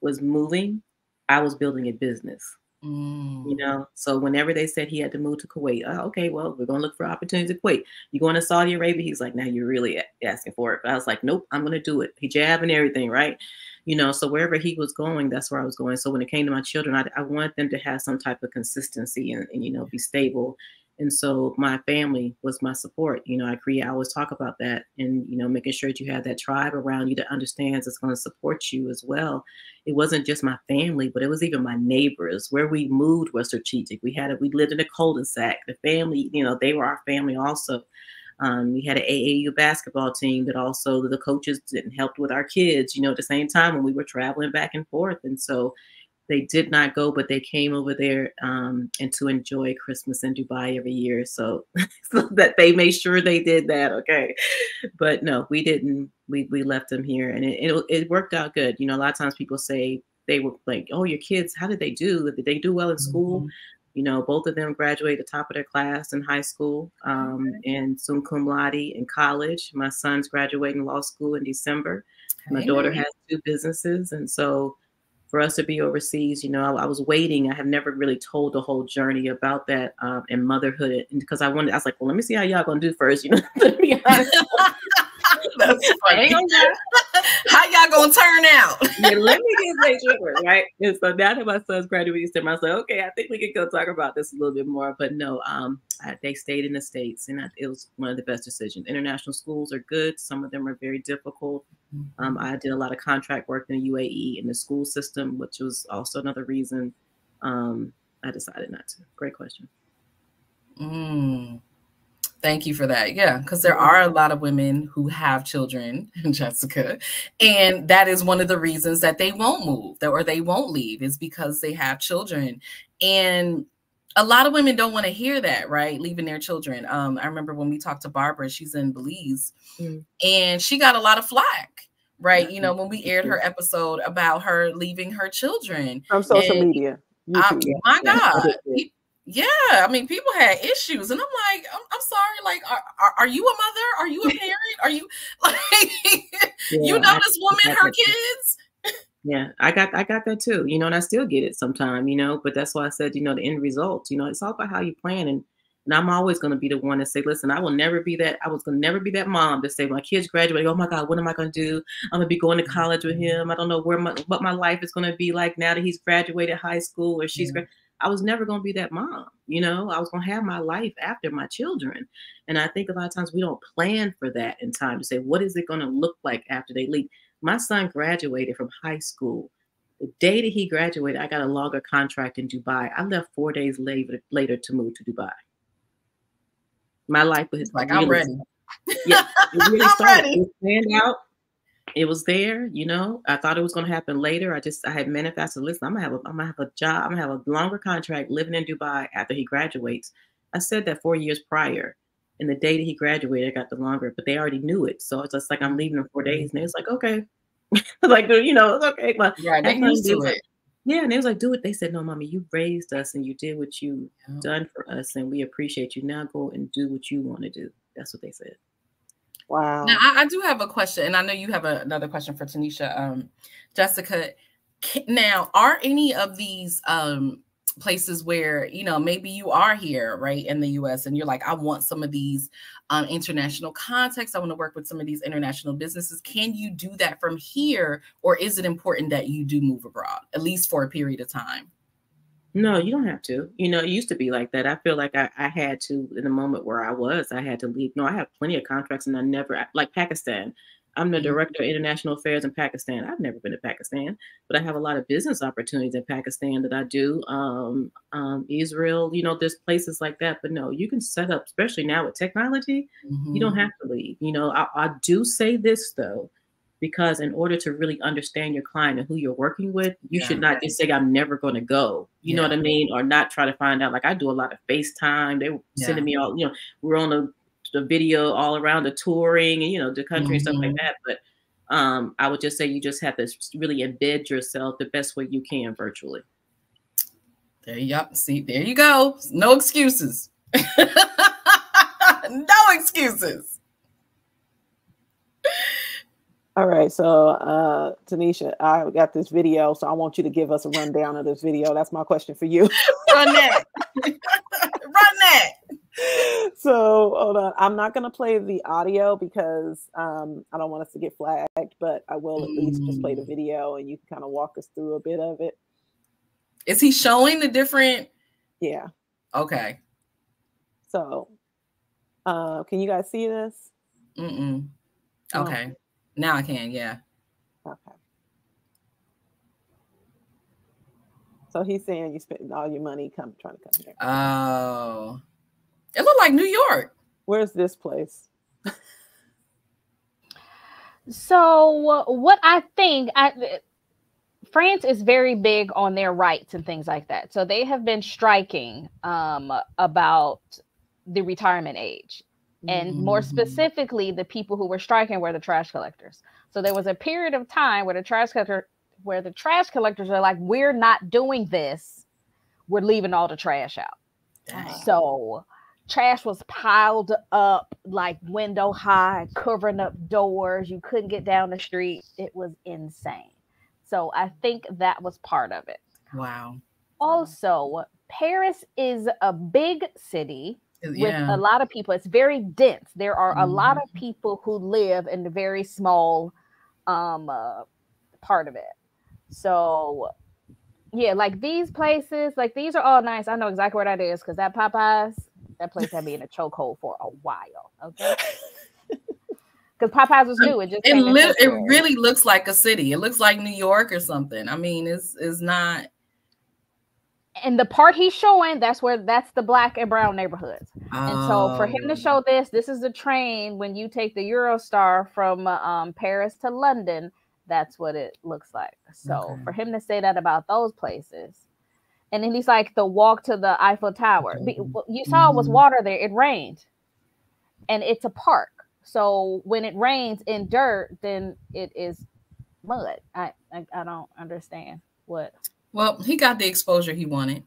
was moving, I was building a business. Mm. You know, so whenever they said he had to move to Kuwait, oh, okay, well, we're gonna look for opportunities in Kuwait. You going to Saudi Arabia? He's like, now you're really asking for it. But I was like, nope, I'm gonna do it. Hijab and everything, right? you know so wherever he was going that's where i was going so when it came to my children i, I wanted them to have some type of consistency and, and, you know be stable and so my family was my support you know i create i always talk about that and you know making sure that you have that tribe around you that understands it's going to support you as well. It wasn't just my family but it was even my neighbors where we moved was strategic. We had a, we lived in a cul-de-sac. The family you know they were our family also. Um, we had an AAU basketball team that also the coaches didn't help with our kids, you know, at the same time when we were traveling back and forth. And so they did not go, but they came over there um, and to enjoy Christmas in Dubai every year. So, so that they made sure they did that. Okay. But no, we didn't. We, we left them here and it, it, it worked out good. You know, a lot of times people say, they were like, "Oh, your kids, how did they do? Did they do well in school?" Mm-hmm you know, both of them graduated the top of their class in high school um, okay. and summa cum laude in college. My son's graduating law school in December. My daughter has two businesses. And so for us to be overseas, you know, I, I, was waiting. I have never really told the whole journey about that um, and motherhood. Because I wanted, I was like, well, let me see how y'all gonna do first, you know, to be honest.
That's funny. How y'all gonna turn out?
yeah, let me get make sure, right? And so now that my son's graduating STEM, I was like, okay, I think we can go talk about this a little bit more. But no, um, I, they stayed in the states, and I, it was one of the best decisions. International schools are good. Some of them are very difficult. Mm-hmm. Um, I did a lot of contract work in the UAE in the school system, which was also another reason um, I decided not to. Great question.
Mm. Thank you for that. Yeah, because there are a lot of women who have children, Jessica, and that is one of the reasons that they won't move or they won't leave is because they have children. And a lot of women don't want to hear that, right? Leaving their children. Um, I remember when we talked to Barbara, she's in Belize, mm. and she got a lot of flack, right? You know, when we aired her episode about her leaving her children
from social and, media.
Um, my God, yeah, Yeah i mean, people had issues, and I'm like, I'm, I'm sorry, like, are, are, are, you a mother? Are you a parent? Are you like, yeah, you know, I, this woman, her kids?
Yeah, I got I got that too, you know, and I still get it sometime, you know, but that's why I said, you know, the end result, you know, it's all about how you plan and and I'm always going to be the one to say, listen, I will never be that. I was going to never be that mom to say, my kids graduate. Oh my God, what am I going to do? I'm going to be going to college with mm-hmm. him. I don't know where my, what my life is going to be like now that he's graduated high school or she's. Yeah. I was never going to be that mom. You know, I was going to have my life after my children. And I think a lot of times we don't plan for that in time to say, what is it going to look like after they leave? My son graduated from high school. The day that he graduated, I got a longer contract in Dubai. I left four days later, later to move to Dubai. My life was
like, really, I'm ready.
Yeah, it really started. It planned out it was there, you know. I thought it was going to happen later. I just I had manifested. Listen, I'm gonna have a I'm gonna have a job. I'm gonna have a longer contract living in Dubai after he graduates. I said that four years prior, and the day that he graduated, I got the longer. But they already knew it, so it's just like I'm leaving in four mm-hmm. days, and it's like okay, like you know, it's okay. But
yeah, they used to
it. Yeah, and they was like, do it. They said, no, mommy, you raised us and you did what you yeah. done for us, and we appreciate you. Now go and do what you want to do. That's what they said.
Wow.
Now I, I, do have a question, and I know you have a, another question for Tanisha. Um, Jessica, now are any of these um places where you know maybe you are here right in the US and you're like I want some of these um, international contacts I want to work with some of these international businesses can you do that from here or is it important that you do move abroad at least for a period of time
no, you don't have to. You know, it used to be like that. I feel like I, I had to in the moment where I was, I had to leave. No, I have plenty of contracts and I never like Pakistan. I'm the mm-hmm. director of international affairs in Pakistan. I've never been to Pakistan, but I have a lot of business opportunities in Pakistan that I do. Um, um, Israel, you know, there's places like that. But no, you can set up, especially now with technology, mm-hmm. you don't mm-hmm. have to leave. You know, I, I do say this though because in order to really understand your client and who you're working with, you yeah. should not just say, I'm never going to go. You yeah. know what I mean? Or not try to find out. Like I do a lot of FaceTime. They were yeah. sending me all, you know, we're on the, the video all around the touring and, you know, the country mm-hmm. and stuff like mm-hmm. that. But um, I would just say you just have to really embed yourself the best way you can virtually.
There you go. See, there you go. No excuses. no excuses.
All right, so uh Tanisha, I got this video, so I want you to give us a rundown of this video. That's my question for you.
Run that. Run that.
So hold on. I'm not gonna play the audio because um I don't want us to get flagged, but I will at least just play the mm. video and you can kind of walk us through a bit of it.
Is he showing the different?
Yeah.
Okay.
So uh can you guys see this?
Mm-mm. Oh. Okay. Oh. Now I can, yeah.
Okay. So he's saying you spent all your money come trying to come here.
Oh. It looked like New York.
Where's this place?
so what I think I France is very big on their rights and things like that. So they have been striking um, about the retirement age and more mm-hmm. specifically the people who were striking were the trash collectors. So there was a period of time where the trash collector where the trash collectors are like we're not doing this. We're leaving all the trash out. Dang. so trash was piled up like window high covering up doors. You couldn't get down the street. It was insane. So i think that was part of it.
Wow.
Also paris is a big city with a lot of people. It's very dense. There are mm-hmm. a lot of people who live in the very small um uh, part of it. So yeah, like these places, like these are all nice. I know exactly where that is because that Popeyes, that place had me in a chokehold for a while. Okay. Because Popeyes was new. It just
it, li- it really looks like a city. It looks like New York or something. I mean, it's it's not
and the part he's showing, that's where that's the black and brown neighborhoods. Oh. And so for him to show oh. this, this is the train when you take the Eurostar from uh, um, Paris to London. That's what it looks like. So okay. for him to say that about those places, and then he's like the walk to the Eiffel Tower. You saw it was mm-hmm. water there. It rained, and it's a park. So when it rains in dirt, then it is mud. I I, I don't understand what
well, he got the exposure he wanted.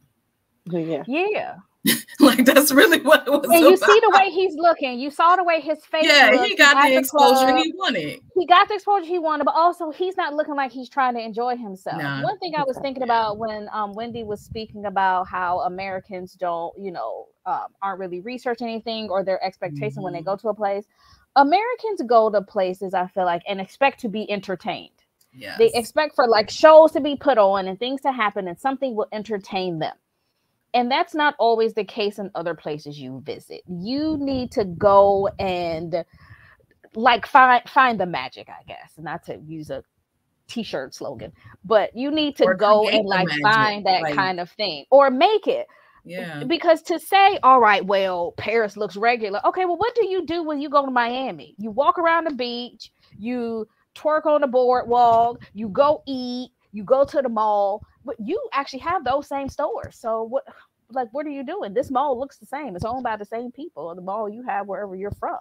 Yeah.
Yeah.
like that's really what it was.
And you see the way he's looking. You saw the way his face.
Yeah, looked. he got the exposure he wanted.
He got the exposure he wanted, but also he's not looking like he's trying to enjoy himself. Nah. One thing I was thinking about when um, Wendy was speaking about how Americans don't, you know, um, aren't really researching anything or their expectation mm-hmm. when they mm-hmm. go to a place. Americans go to places, I feel like, and expect to be entertained.
Yes.
They expect for like shows to be put on and things to happen and something will entertain them. and that's not always the case in other places you visit. You need to go and like find find the magic, I guess, not to use a t-shirt slogan, but you need to or go and like magic, find that like, kind of thing or make it.
Yeah.
Because to say, all right, well, Paris looks regular. Okay, well, what do you do when you go to Miami? You walk around the beach, you twerk on the boardwalk, you go eat, you go to the mall, but you actually have those same stores. So what like what are you doing? This mall looks the same. It's owned by the same people, the mall you have wherever you're from.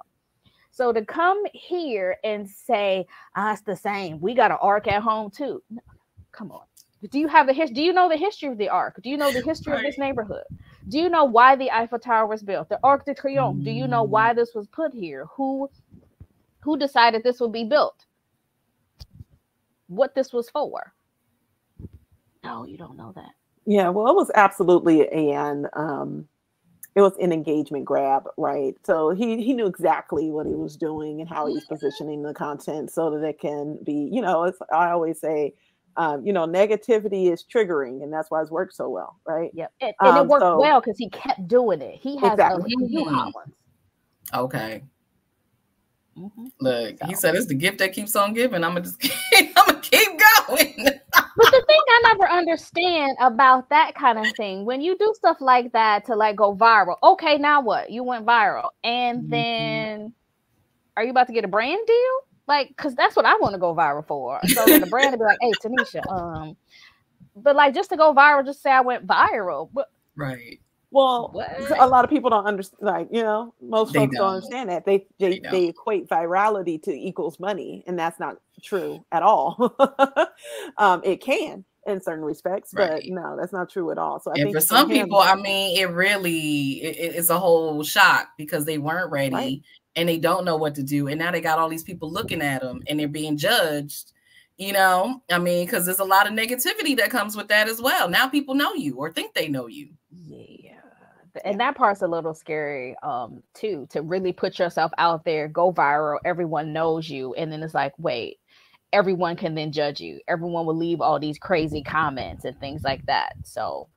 So to come here and say, ah, it's the same. We got an arc at home too. No, come on. Do you have a history? Do you know the history of the arc? Do you know the history right. of this neighborhood? Do you know why the Eiffel Tower was built? The Arc de Triomphe. Do you know why this was put here? Who who decided this would be built? What this was for? No, you don't know that.
Yeah, well, it was absolutely an um, it was an engagement grab, right? So he he knew exactly what he was doing and how he was positioning the content so that it can be, you know, as I always say, um, you know, negativity is triggering, and that's why it's worked so well, right?
Yep, and, and um, it worked so, well because he kept doing it. He has exactly.
a Okay. Mm-hmm. Look, so. he said it's the gift that keeps on giving. I'm gonna just I'm gonna keep going.
but the thing I never understand about that kind of thing, when you do stuff like that to like go viral, okay, now what? You went viral, and mm-hmm. then are you about to get a brand deal? Like, cause that's what I want to go viral for. So the brand to be like, hey, Tanisha, um, but like just to go viral, just say I went viral. But
right.
Well, what? a lot of people don't understand. Like you know, most they folks don't. don't. understand that they they, they, they equate virality to equals money, and that's not true at all. um, it can in certain respects, right. but no, that's not true at all. So I
and for some him, people, I mean, it really it, it's a whole shock because they weren't ready right. and they don't know what to do, and now they got all these people looking at them and they're being judged. You know, I mean, because there's a lot of negativity that comes with that as well. Now people know you or think they know you.
Yeah and that part's a little scary um too to really put yourself out there go viral everyone knows you and then it's like wait everyone can then judge you. Everyone will leave all these crazy comments and things like that. So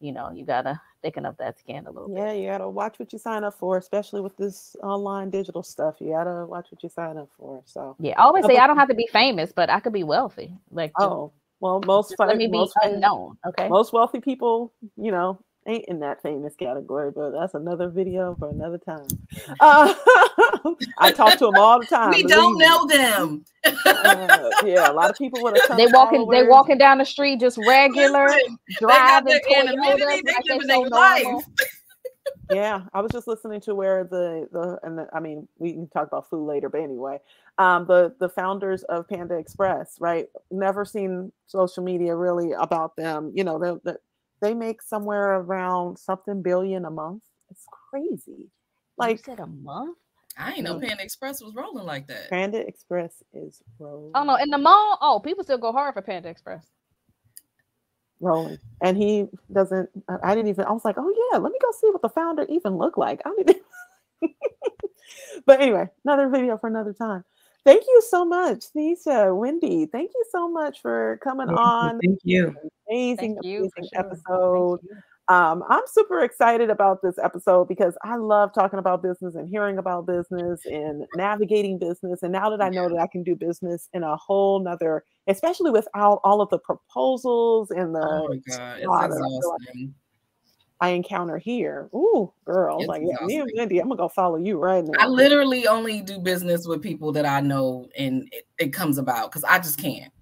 you know you gotta thicken up that skin a little
yeah
bit.
you gotta watch what you sign up for especially with this online digital stuff. You gotta watch what you sign up for so.
Yeah I always say i don't have to be famous but i could be wealthy like
oh well most
let me most, be unknown okay?
most wealthy people you know ain't in that famous category, but that's another video for another time. Uh, I talk to them all the time.
We don't know them.
uh, yeah, a lot of people with
a they walking they walking down the street just regular driving Toyotas like they so normal.
yeah, I was just listening to where the the and the, I mean we can talk about food later, but anyway, um, the the founders of Panda Express, right? Never seen social media really about them. You know, the they make somewhere around something billion a month. It's crazy.
Like you said a month?
I didn't know. Panda Express was rolling like that.
Panda Express is rolling.
Oh no, in the mall, oh, people still go hard for Panda Express.
Rolling. And he doesn't I didn't even I was like, oh yeah, let me go see what the founder even looked like. I mean but anyway, another video for another time. Thank you so much, Nisha, Wendy. Thank you so much for coming
thank
on.
You, thank you.
Amazing, amazing sure. episode. Um, I'm super excited about this episode because I love talking about business and hearing about business and navigating business. And now that I know that I can do business in a whole nother, especially without all of the proposals and the oh my God, it's exhausting. I encounter here. Ooh, girl, it's like yeah, me and Wendy, I'm gonna go follow you right now.
I literally only do business with people that I know and it, it comes about because I just can't.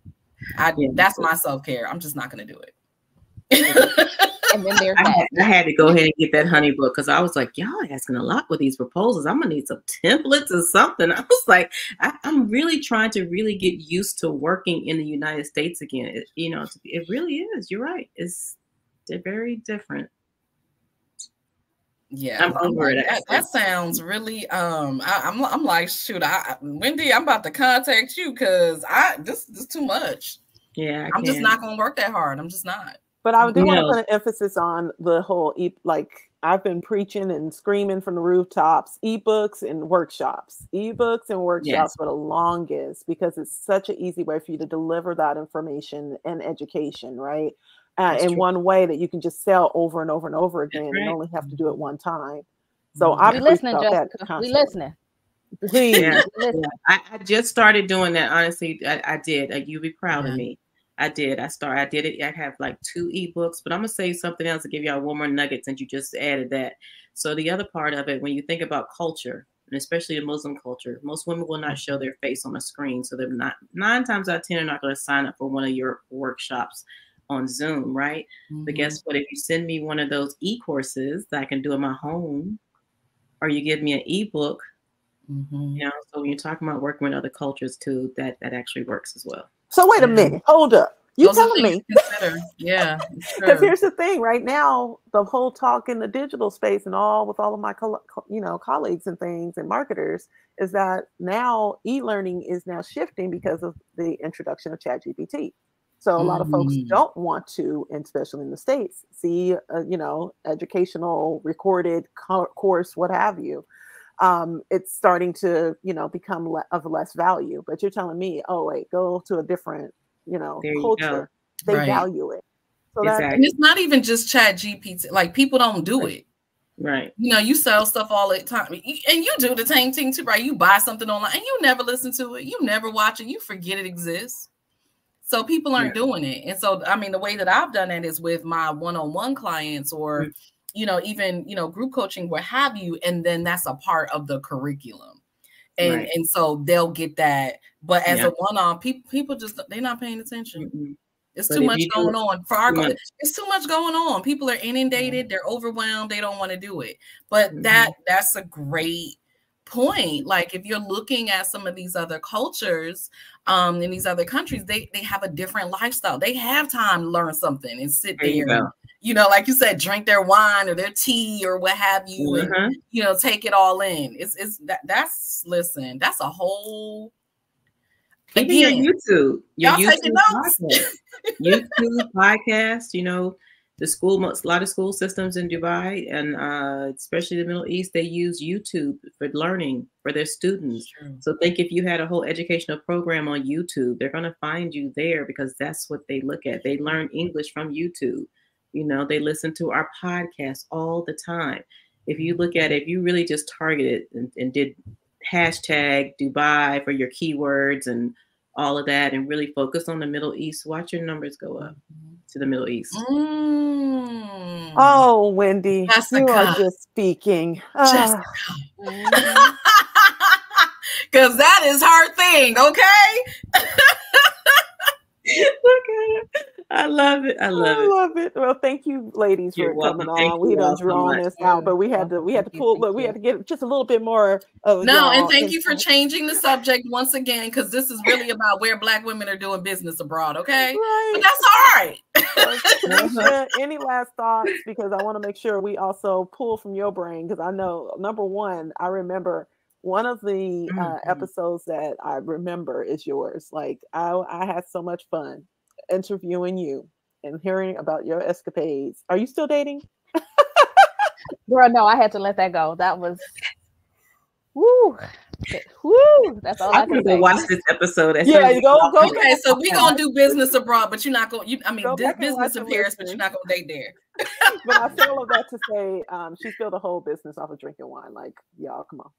I yeah. that's my self care. I'm just not gonna do it.
and then there's I, had, I had to go ahead and get that HoneyBook because I was like, y'all asking a lot with these proposals. I'm gonna need some templates or something. I was like, I, am really trying to really get used to working in the United States again. It, you know, it really is. You're right. It's they're very different.
Yeah, I'm over it. That, that, sounds really. Um, I, am I'm, I'm like, shoot, I Wendy, I'm about to contact you because I this this too much.
Yeah,
I am just not gonna work that hard. I'm just not.
But I do want to put an emphasis on the whole e- like I've been preaching and screaming from the rooftops, ebooks and workshops, ebooks and workshops yes. for the longest because it's such an easy way for you to deliver that information and education, right? Uh, in true. one way that you can just sell over and over and over again right. and only have to do it one time. So mm-hmm. I
we listening, Jessica. We listening.
Please. Yeah. I, I, just started doing that. Honestly, I, I did. Uh, you'll be proud yeah. of me. I did. I start. I did it. I have like two ebooks, but I'm gonna say something else to give y'all one more nugget since you just added that. So the other part of it, when you think about culture, and especially in Muslim culture, most women will not show their face on a screen. So they're not nine times out of ten are not going to sign up for one of your workshops on Zoom, right? Mm-hmm. But guess what? If you send me one of those e-courses that I can do in my home, or you give me an ebook, mm-hmm. you know, so when you're talking about working with other cultures too, that that actually works as well.
So wait a minute, hold up. You telling me?
yeah.
Because here's the thing: right now, the whole talk in the digital space and all with all of my, co- you know, colleagues and things and marketers is that now e-learning is now shifting because of the introduction of ChatGPT. So a lot of folks mm. don't want to, and especially in the states, see a, you know educational recorded co- course, what have you. Um, it's starting to you know become le- of less value. But you're telling me, oh wait, go to a different you know there culture you they right. value it
so exactly. that and it's not even just chat gpt like people don't do
it right
you know you sell stuff all the time and you do the same thing too right you buy something online and you never listen to it you never watch it you forget it exists so people aren't yeah. doing it and so i mean the way that i've done it is with my one-on-one clients or mm-hmm. you know even you know group coaching what have you and then that's a part of the curriculum and right. and so they'll get that but as yeah. a one-on, people people just they're not paying attention. Mm-hmm. It's but too much going on for our. Much. It's too much going on. People are inundated. Mm-hmm. They're overwhelmed. They don't want to do it. But mm-hmm. that that's a great point. Like if you're looking at some of these other cultures, um, in these other countries, they they have a different lifestyle. They have time to learn something and sit there. and, you know, like you said, drink their wine or their tea or what have you, mm-hmm. you know, take it all in. It's it's that that's listen, that's a whole
Again, your YouTube, your YouTube podcast, YouTube podcast. You know, the school, a lot of school systems in Dubai and uh, especially the Middle East, they use YouTube for learning for their students. So think if you had a whole educational program on YouTube, they're going to find you there because that's what they look at. They learn English from YouTube. You know, they listen to our podcast all the time. If you look at it, if you really just targeted and, and did hashtag Dubai for your keywords and all of that and really focus on the Middle East, watch your numbers go up to the Middle East.
Mm. Oh, Wendy, Jessica. you are just speaking. Because
ah. that is her thing, okay?
okay. I love it. I love
I
it.
love it. Well, thank you, ladies, You're for welcome. coming on. We done drawn this out, but we had to we had to pull look, we had to get just a little bit more of
No, and thank you for changing the subject once again, because this is really about where black women are doing business abroad, okay? Right. But that's
all right. Any last thoughts? Because I want to make sure we also pull from your brain because I know number one, I remember one of the uh, mm-hmm. episodes that I remember is yours. Like I, I had so much fun interviewing you and hearing about your escapades. Are you still dating?
Girl, no, I had to let that go. That was woo. Woo! That's all I'm I can
watch this episode.
Yeah, you go, go.
Okay, so we're gonna do business abroad, but you're not going. You, I mean, business in Paris, but you're not gonna date there.
but I say all of that to say, um, she built a whole business off of drinking wine. Like, y'all, come on,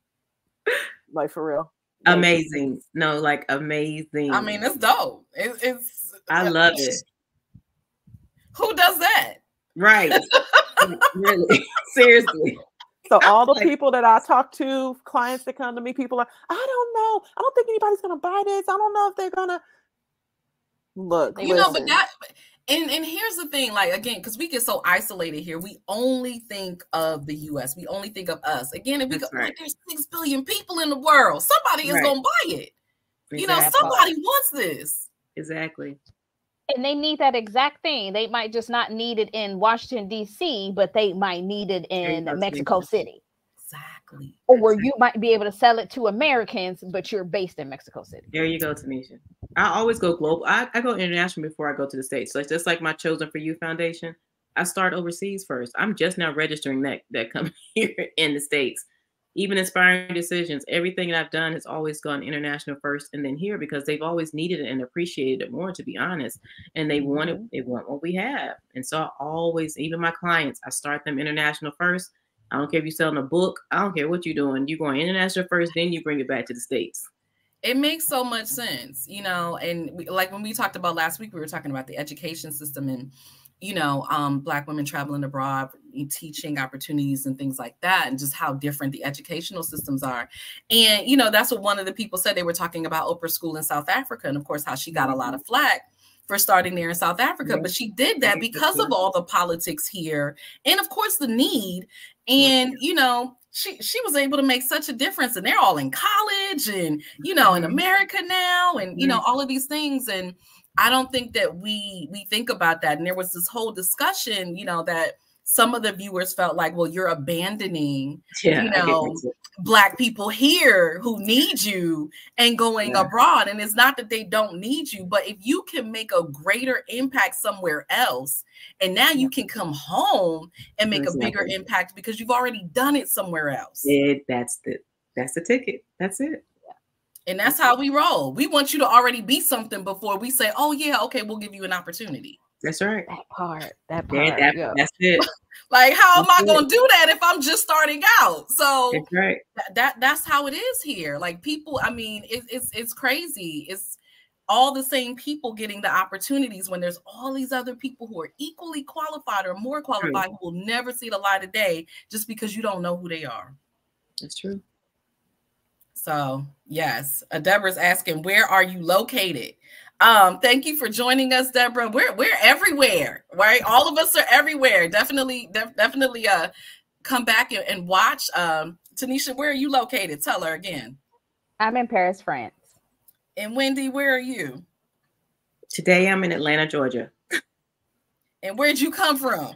like for real.
Amazing. No, like amazing.
I mean, it's dope. It, it's
I love it.
Who does that?
Right. really. Seriously.
So all the people that I talk to, clients that come to me, people are, I don't know. I don't think anybody's gonna buy this. I don't know if they're gonna look.
You listen. know, but that and and here's the thing, like again, because we get so isolated here, we only think of the U.S. We only think of us. Again, if we go, oh, right. like, there's six billion people in the world, somebody is right. gonna buy it. Exactly. You know, somebody wants this.
Exactly.
And they need that exact thing. They might just not need it in Washington, D.C., but they might need it in Mexico City.
Exactly.
Or you might be able to sell it to Americans, but you're based in Mexico City.
There you go, Tanisha. I always go global. I, I go international before I go to the States. So it's just like my Chosen for You Foundation. I start overseas first. I'm just now registering that that come here in the States even inspiring decisions. Everything that I've done has always gone international first and then here because they've always needed it and appreciated it more, to be honest. And they want it, mm-hmm. they want what we have. And so I always, even my clients, I start them international first. I don't care if you're selling a book, I don't care what you're doing. You're going international first, then you bring it back to the States.
It makes so much sense, you know, and we, like when we talked about last week, we were talking about the education system and you know, um, Black women traveling abroad, teaching opportunities and things like that, and just how different the educational systems are. And, you know, that's what one of the people said. They were talking about Oprah School in South Africa, and of course, how she got a lot of flack for starting there in South Africa. But she did that because of all the politics here, and of course, the need. And, you know, she she was able to make such a difference and they're all in college and you know in mm-hmm. america now and you know all of these things and I don't think that we we think about that. And there was this whole discussion, you know, that some of the viewers felt like, well, you're abandoning, yeah, you know, black people here who need you and going yeah. abroad. And it's not that they don't need you, but if you can make a greater impact somewhere else, and now you can come home and make exactly. a bigger impact because you've already done it somewhere else.
It, that's the that's the ticket. That's it.
And that's how we roll. We want you to already be something before we say, oh, yeah, okay, we'll give you an opportunity.
That's right.
That part. That part. Yeah,
that, yeah. That's it.
like, how that's am I going to do that if I'm just starting out? So
that's right.
That, that that's how it is here. Like people, I mean, it, it's it's crazy. It's all the same people getting the opportunities when there's all these other people who are equally qualified or more qualified true. who will never see the light of day just because you don't know who they are.
That's true.
So yes, uh, Deborah's asking, where are you located? Um, thank you for joining us, Deborah. We're we're everywhere, right? All of us are everywhere. Definitely, def- definitely uh come back and, and watch. Um, Tanisha, where are you located? Tell her again.
I'm in Paris, France.
And Wendy, where are you?
Today I'm in Atlanta, Georgia.
And where'd you come from?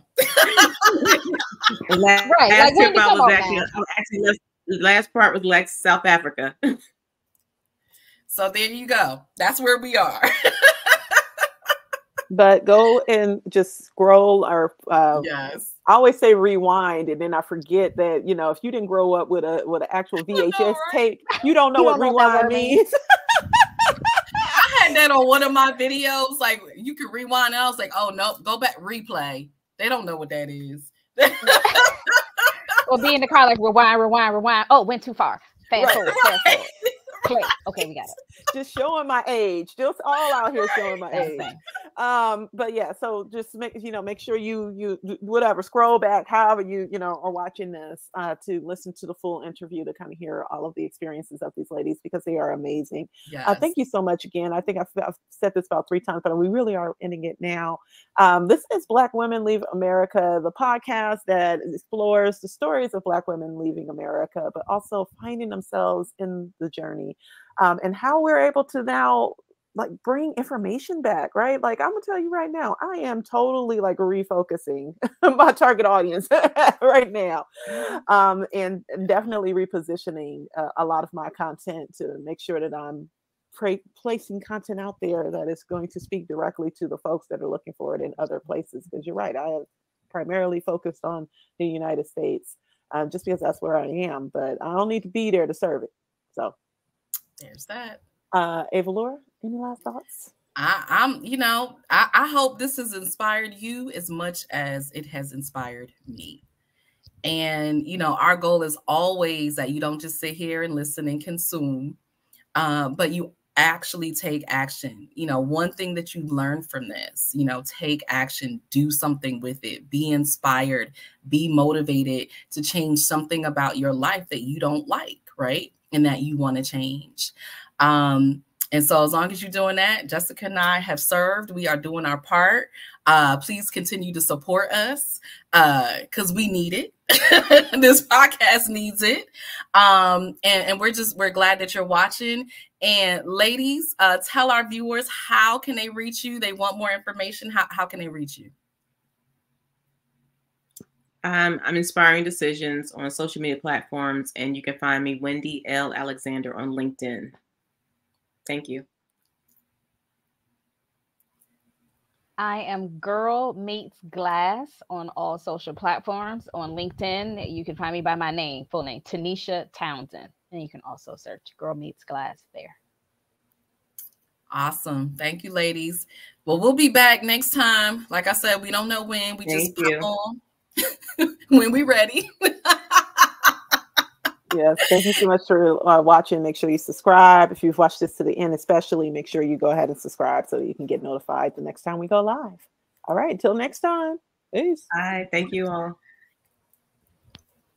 last, right, last like, I was actually, actually the last part was like South Africa.
so there you go. That's where we are.
but go and just scroll or uh,
yes.
I always say rewind, and then I forget that you know if you didn't grow up with a with an actual VHS know, right? tape, you don't know you what don't rewind know means.
I had that on one of my videos. Like you can rewind, and I was like, "Oh no, go back, replay." They don't know what that is
or be in the car like rewind, rewind, rewind. Oh, went too far. Fast right, forward, right. fast forward. Click. Okay, we got it.
Just showing my age. Just all out here showing my age. Um, but yeah, so just make you know, make sure you you whatever scroll back, however you you know are watching this uh, to listen to the full interview to kind of hear all of the experiences of these ladies because they are amazing. Yes. Uh, thank you so much again. I think I've, I've, said this about three times, but we really are ending it now. Um, this is Black Women Leave America, the podcast that explores the stories of Black women leaving America, but also finding themselves in the journey um, and how we're able to now like bring information back, right? Like I'm gonna tell you right now, I am totally like refocusing my target audience right now, um, and definitely repositioning uh, a lot of my content to make sure that I'm pra- placing content out there that is going to speak directly to the folks that are looking for it in other places. Because you're right, I have primarily focused on the United States, um, just because that's where I am. But I don't need to be there to serve it. So
there's that.
Uh, Ava Laura, any last thoughts?
I, I'm, you know, I, I hope this has inspired you as much as it has inspired me. And, you know, our goal is always that you don't just sit here and listen and consume, um, but you actually take action. You know, one thing that you learn from this, you know, take action, do something with it, be inspired, be motivated to change something about your life that you don't like, right? And that you want to change. Um, and so, as long as you're doing that, Jessica and I have served. We are doing our part. Uh, please continue to support us because uh, we need it. this podcast needs it. Um, and, and, we're just we're glad that you're watching. And ladies, uh, tell our viewers how can they reach you? They want more information. How how can they reach you?
Um, I'm inspiring decisions on social media platforms, and you can find me Wendy L. Alexander on LinkedIn. Thank you.
I am Girl Meets Glass on all social platforms. On LinkedIn, you can find me by my name, full name, Tanisha Townsend. And you can also search Girl Meets Glass there.
Awesome. Thank you, ladies. Well, we'll be back next time. Like I said, we don't know when. We Thank just pop on when we're ready.
yes. Thank you so much for uh, watching. Make sure you subscribe. If you've watched this to the end, especially, make sure you go ahead and subscribe so you can get notified the next time we go live. All right. Until next time. Peace.
Bye. Thank you all.